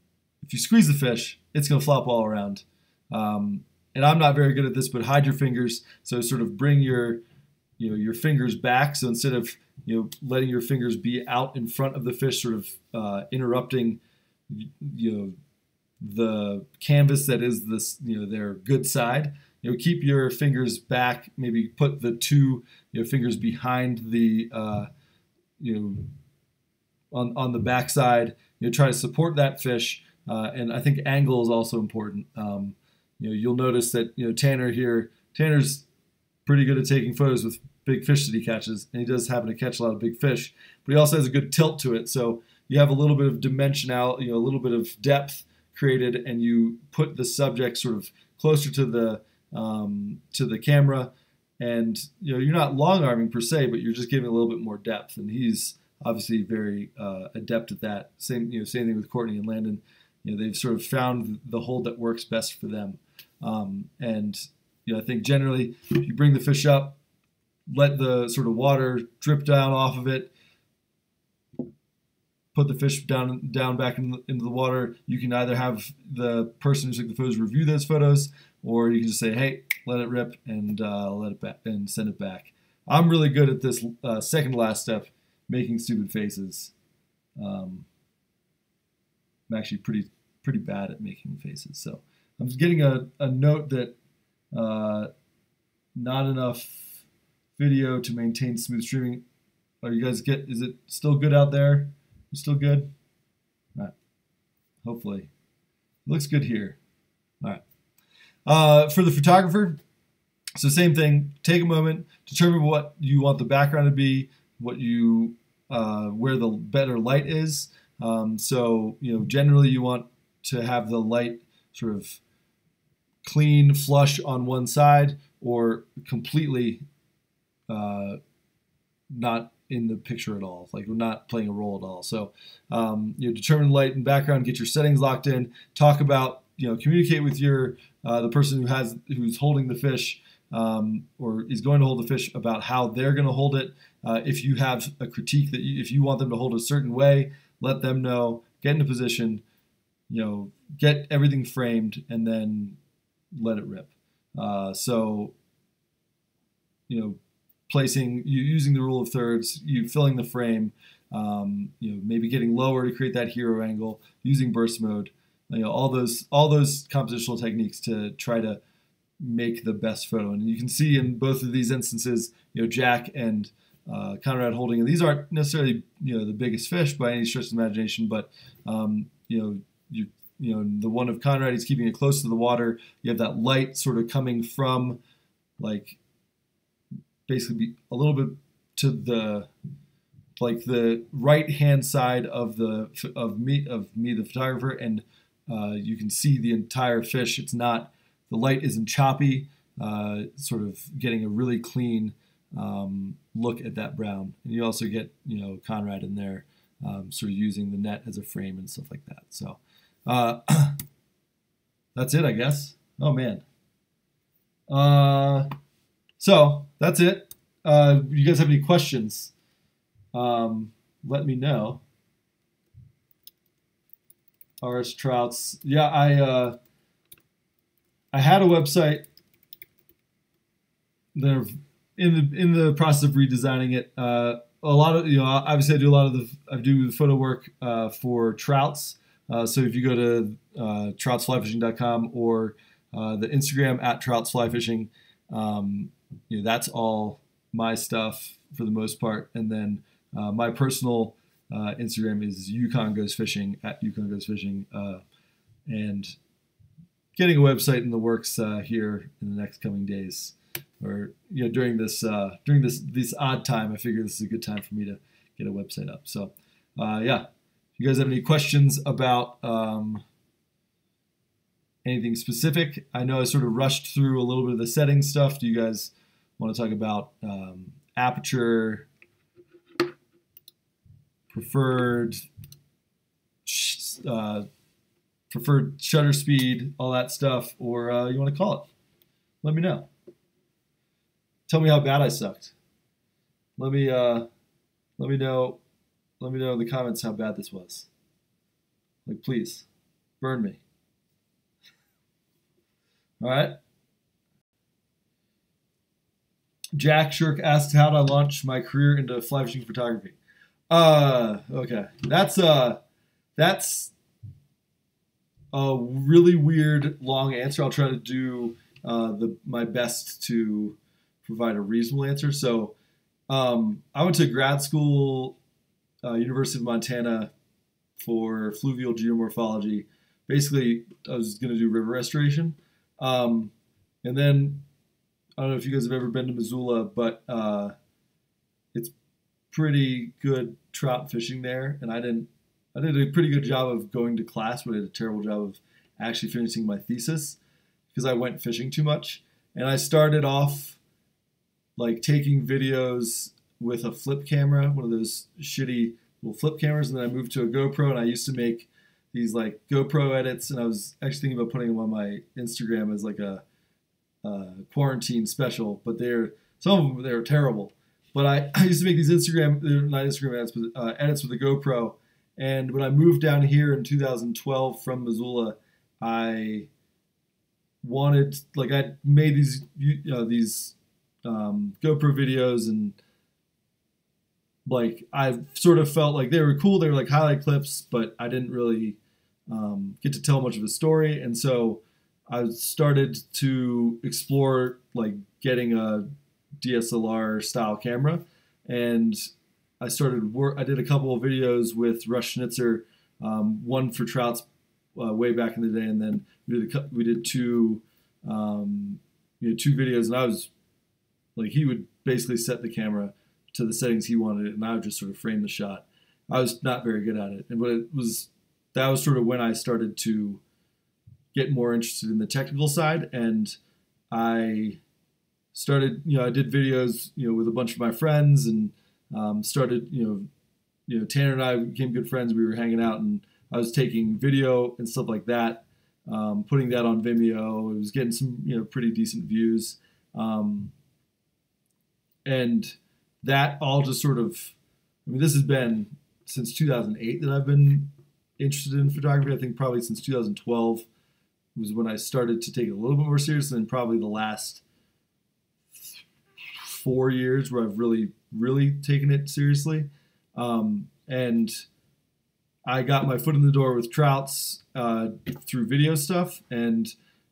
If you squeeze the fish, it's gonna flop all around. Um, and I'm not very good at this, but hide your fingers. So sort of bring your, you know, your fingers back. So instead of you know letting your fingers be out in front of the fish, sort of uh, interrupting, you know, the canvas that is this, you know, their good side. You know, keep your fingers back. Maybe put the two you know, fingers behind the, uh, you know, on on the backside. You know, try to support that fish. Uh, and I think angle is also important. Um, you know, you'll notice that you know Tanner here. Tanner's pretty good at taking photos with big fish that he catches, and he does happen to catch a lot of big fish. But he also has a good tilt to it, so you have a little bit of dimensionality, you know, a little bit of depth created, and you put the subject sort of closer to the um, to the camera, and you know you're not long arming per se, but you're just giving a little bit more depth, and he's obviously very uh, adept at that. Same you know same thing with Courtney and Landon. You know they've sort of found the hold that works best for them. Um, and you know, I think generally, if you bring the fish up, let the sort of water drip down off of it, put the fish down down back in the, into the water. You can either have the person who took the photos review those photos, or you can just say, "Hey, let it rip," and uh, let it back and send it back. I'm really good at this uh, second last step, making stupid faces. Um, I'm actually pretty pretty bad at making faces, so. I'm getting a, a note that uh, not enough video to maintain smooth streaming. Are you guys get? Is it still good out there? You still good? All right. Hopefully, looks good here. All right. Uh, for the photographer, so same thing. Take a moment, determine what you want the background to be, what you uh, where the better light is. Um, so you know, generally you want to have the light sort of clean flush on one side or completely uh, not in the picture at all. Like not playing a role at all. So um, you know, determine light and background, get your settings locked in, talk about, you know, communicate with your uh, the person who has who's holding the fish um, or is going to hold the fish about how they're going to hold it. Uh, if you have a critique that you, if you want them to hold a certain way, let them know. Get into position. You know, get everything framed, and then let it rip. Uh, so, you know, placing you using the rule of thirds, you filling the frame, um, you know, maybe getting lower to create that hero angle, using burst mode, you know, all those all those compositional techniques to try to make the best photo. And you can see in both of these instances, you know, Jack and uh, Conrad holding, and these aren't necessarily you know the biggest fish by any stretch of imagination, but um, you know you you know, the one of Conrad, he's keeping it close to the water. You have that light sort of coming from, like, basically a little bit to the, like the right hand side of the of me of me the photographer, and uh, you can see the entire fish. It's not the light isn't choppy. Uh, sort of getting a really clean um, look at that brown, and you also get you know Conrad in there, um, sort of using the net as a frame and stuff like that. So. Uh, (coughs) that's it, I guess. Oh man. Uh, so that's it. Uh, you guys have any questions? Um, let me know. RS Trouts. Yeah, I uh, I had a website. They're in the in the process of redesigning it. Uh, a lot of you know, obviously I do a lot of the I do the photo work uh, for trouts. Uh, so if you go to uh, troutsflyfishing.com or uh, the Instagram at troutsflyfishing, um, you know, that's all my stuff for the most part. And then uh, my personal uh, Instagram is Yukon Goes Fishing at Yukon Goes Fishing, uh, and getting a website in the works uh, here in the next coming days, or you know during this during this this odd time. I figure this is a good time for me to get a website up. So yeah, you guys have any questions about um, anything specific? I know I sort of rushed through a little bit of the setting stuff. Do you guys want to talk about um, aperture, preferred, uh, preferred shutter speed, all that stuff, or uh, you want to call it. Let me know. Tell me how bad I sucked. Let me uh, let me know. Let me know in the comments how bad this was. Like, please, burn me. (laughs) All right. Jack Shirk asked how to launch my career into fly fishing photography. Uh, okay, that's uh, that's a really weird long answer. I'll try to do uh, the my best to provide a reasonable answer. So, um, I went to grad school, uh, University of Montana, for fluvial geomorphology. Basically, I was going to do river restoration, um, and then I don't know if you guys have ever been to Missoula, but uh, it's pretty good trout fishing there, and I didn't. I did a pretty good job of going to class, but I did a terrible job of actually finishing my thesis because I went fishing too much. And I started off like taking videos with a flip camera, one of those shitty little flip cameras, and then I moved to a GoPro, and I used to make these like GoPro edits, and I was actually thinking about putting them on my Instagram as like a, a quarantine special, but they're some of them they're terrible. But I, (laughs) I used to make these Instagram, not Instagram edits, but uh, edits with a GoPro. And when I moved down here in 2012 from Missoula, I wanted, like, I made these, you know, these um, GoPro videos and like I sort of felt like they were cool. They were like highlight clips, but I didn't really um, get to tell much of a story. And so I started to explore like getting a DSLR style camera, and I started work. I did a couple of videos with Russ Schnitzer, um, one for trouts uh, way back in the day, and then we did a, we did two um, you know, two videos, and I was like he would basically set the camera to the settings he wanted it, and I would just sort of frame the shot. I was not very good at it, and but it was that was sort of when I started to get more interested in the technical side, and I started, you know, I did videos, you know, with a bunch of my friends, and um, started, you know, you know, Tanner and I became good friends. We were hanging out, and I was taking video and stuff like that, um, putting that on Vimeo. It was getting some, you know, pretty decent views, um, and that all just sort of. I mean, this has been since 2008 that I've been interested in photography. I think probably since 2012 was when I started to take it a little bit more serious, and probably the last four years where I've really, really taken it seriously. Um, and I got my foot in the door with Trouts uh, through video stuff. And,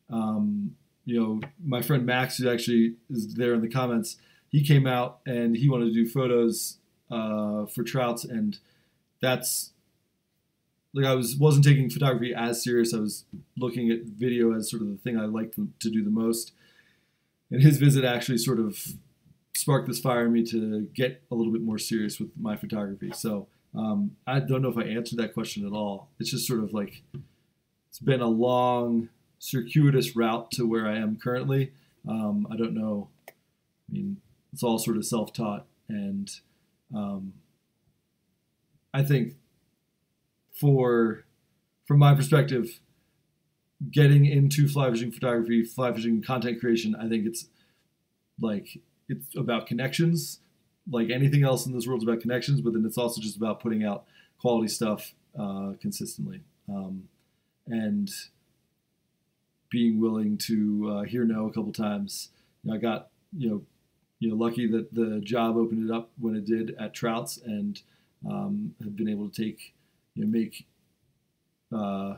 um, you know, my friend Max, who actually is there in the comments, he came out and he wanted to do photos uh, for Trouts. And that's like I was wasn't taking photography as serious. I was looking at video as sort of the thing I liked to do the most. And his visit actually sort of sparked this fire in me to get a little bit more serious with my photography. So um, I don't know if I answered that question at all. It's just sort of like it's been a long, circuitous route to where I am currently. Um, I don't know. I mean, it's all sort of self-taught, and um, I think for from my perspective, getting into fly fishing photography, fly fishing content creation, I think it's like it's about connections. Like anything else in this world is about connections, but then it's also just about putting out quality stuff uh, consistently um, and being willing to uh, hear no a couple times. You know, I got you know you know lucky that the job opened it up when it did at Trouts, and um, have been able to take you know make uh,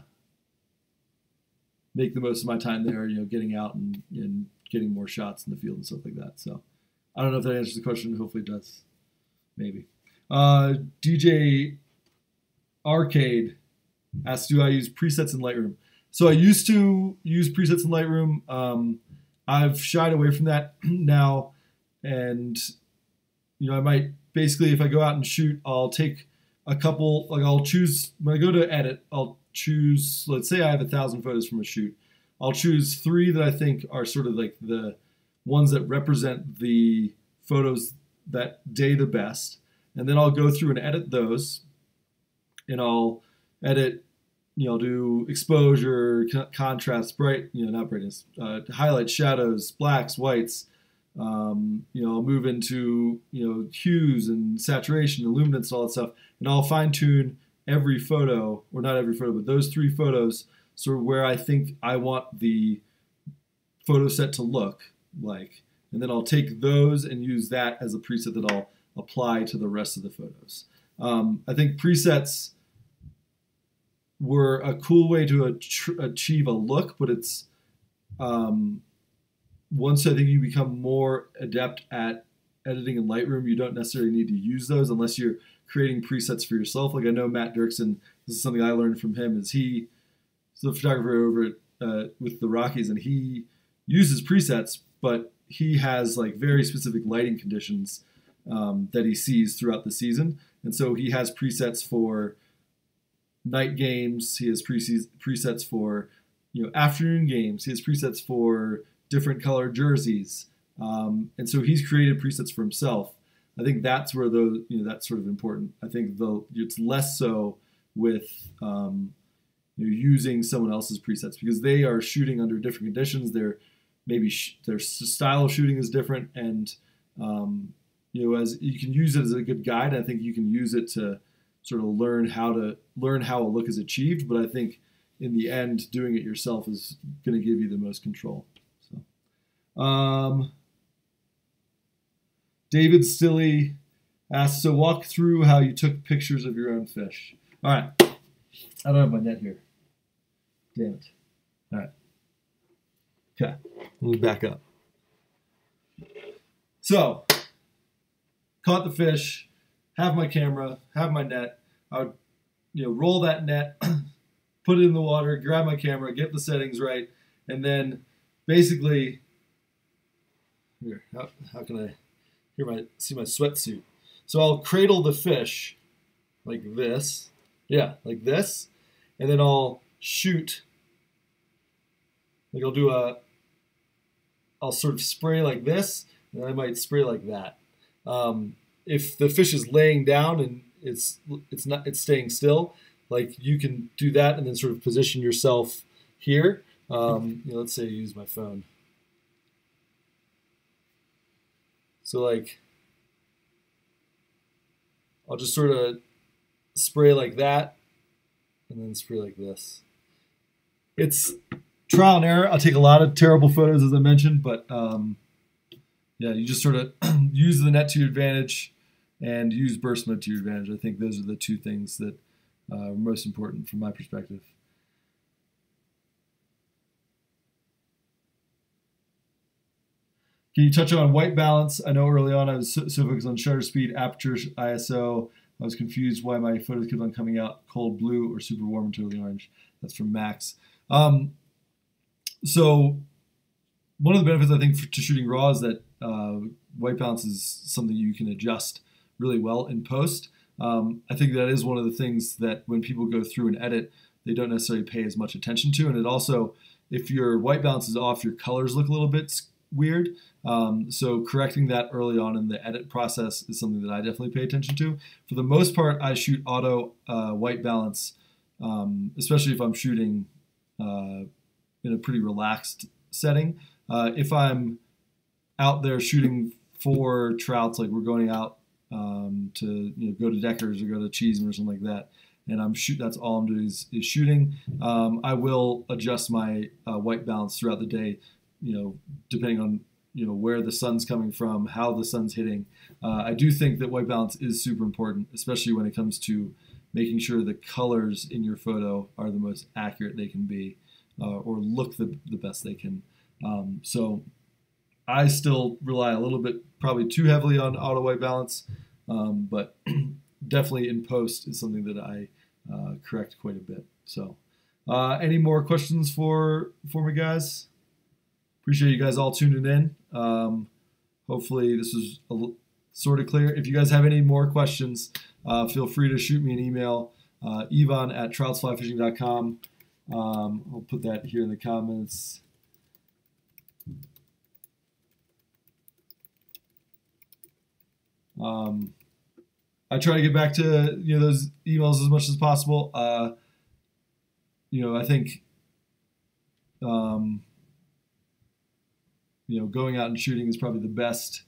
make the most of my time there. You know, getting out and, and getting more shots in the field and stuff like that. So. I don't know if that answers the question. Hopefully, it does. Maybe. Uh, DJ Arcade asks, "Do I use presets in Lightroom?" So I used to use presets in Lightroom. Um, I've shied away from that (clears throat) now, and you know, I might basically, if I go out and shoot, I'll take a couple. Like I'll choose when I go to edit, I'll choose. Let's say I have a thousand photos from a shoot. I'll choose three that I think are sort of like the ones that represent the photos that day the best. And then I'll go through and edit those. And I'll edit you know, I'll do exposure, contrast, bright, you know, not brightness, uh, shadows, blacks, whites. Um, you know, I'll move into you know hues and saturation, and luminance, and all that stuff, and I'll fine tune every photo, or not every photo, but those three photos, sort of where I think I want the photo set to look like, and then I'll take those and use that as a preset that I'll apply to the rest of the photos. Um, I think presets were a cool way to achieve a look, but it's um, once I think you become more adept at editing in Lightroom, you don't necessarily need to use those unless you're creating presets for yourself. Like I know Matt Dirksen, this is something I learned from him, is he is the photographer over at, uh, with the Rockies, and he uses presets, but he has like very specific lighting conditions um, that he sees throughout the season, and so he has presets for night games. He has presets for you know afternoon games. He has presets for different color jerseys, um, and so he's created presets for himself. I think that's where those you know that's sort of important. I think the it's less so with um, you know, using someone else's presets because they are shooting under different conditions. Their maybe sh- their style of shooting is different, and um, you know as you can use it as a good guide. I think you can use it to sort of learn how to learn how a look is achieved. But I think in the end, doing it yourself is going to give you the most control. Um, David Stilley asks, so walk through how you took pictures of your own fish. All right. I don't have my net here. Damn it. All right. Okay. Let me back up. So, caught the fish, have my camera, have my net. I would, you know, roll that net, (clears throat) put it in the water, grab my camera, get the settings right, and then basically, here, how, how can I, here my, see my sweatsuit. So I'll cradle the fish like this, yeah, like this, and then I'll shoot, like I'll do a, I'll sort of spray like this, and I might spray like that. Um, if the fish is laying down and it's it's not it's staying still, like you can do that and then sort of position yourself here. Um, you know, let's say I use my phone. So like, I'll just sort of spray like that, and then spray like this. It's trial and error. I'll take a lot of terrible photos, as I mentioned, but um, yeah, you just sort of (clears throat) use the net to your advantage and use burst mode to your advantage. I think those are the two things that uh, are most important from my perspective. Can you touch on white balance? I know early on I was so, focused on shutter speed, aperture, ISO. I was confused why my photos kept on coming out cold blue or super warm and totally orange. That's from Max. Um, so one of the benefits I think for, to shooting raw is that uh, white balance is something you can adjust really well in post. Um, I think that is one of the things that when people go through and edit, they don't necessarily pay as much attention to. And it also, if your white balance is off, your colors look a little bit weird. Um, so correcting that early on in the edit process is something that I definitely pay attention to. For the most part, I shoot auto uh, white balance, um, especially if I'm shooting uh, in a pretty relaxed setting. Uh, if I'm out there shooting for trouts, like we're going out um, to you know, go to Deckers or go to Cheesman or something like that. And I'm shoot. That's all I'm doing is, is shooting. Um, I will adjust my uh, white balance throughout the day, you know, depending on you know where the sun's coming from, how the sun's hitting. Uh, I do think that white balance is super important, especially when it comes to making sure the colors in your photo are the most accurate they can be, uh, or look the, the best they can. Um, so I still rely a little bit, probably too heavily on auto white balance, um, but (clears throat) definitely in post is something that I uh, correct quite a bit. So, uh, any more questions for for me, guys? Appreciate you guys all tuning in. Um, hopefully, this was a, sort of clear. If you guys have any more questions, uh, feel free to shoot me an email, uh, Ivan at troutsflyfishing.com. Um, I'll put that here in the comments. Um, I try to get back to you know those emails as much as possible. Uh, you know, I think, um, you know, going out and shooting is probably the best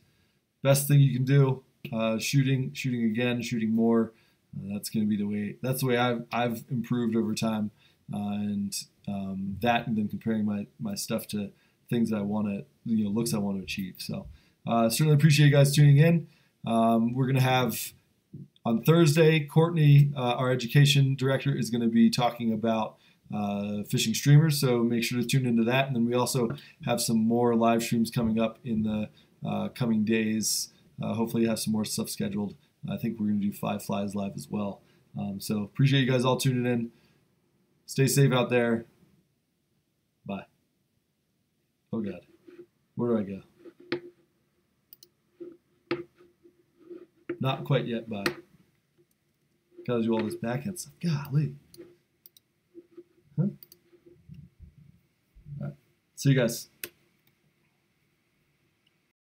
best thing you can do. Uh, shooting, shooting again, shooting more. Uh, that's going to be the way. That's the way I've I've improved over time, uh, and um, that, and then comparing my my stuff to things I want to, you know, looks I want to achieve. So uh, certainly appreciate you guys tuning in. Um, we're going to have on Thursday, Courtney, uh, our education director, is going to be talking about uh, fishing streamers. So make sure to tune into that. And then we also have some more live streams coming up in the uh, coming days. Uh, hopefully, have some more stuff scheduled. I think we're going to do five flies live as well. Um, so appreciate you guys all tuning in. Stay safe out there. Bye. Oh God, where do I go? Not quite yet. Bye. Gotta do all this backhand stuff. Golly. See you guys.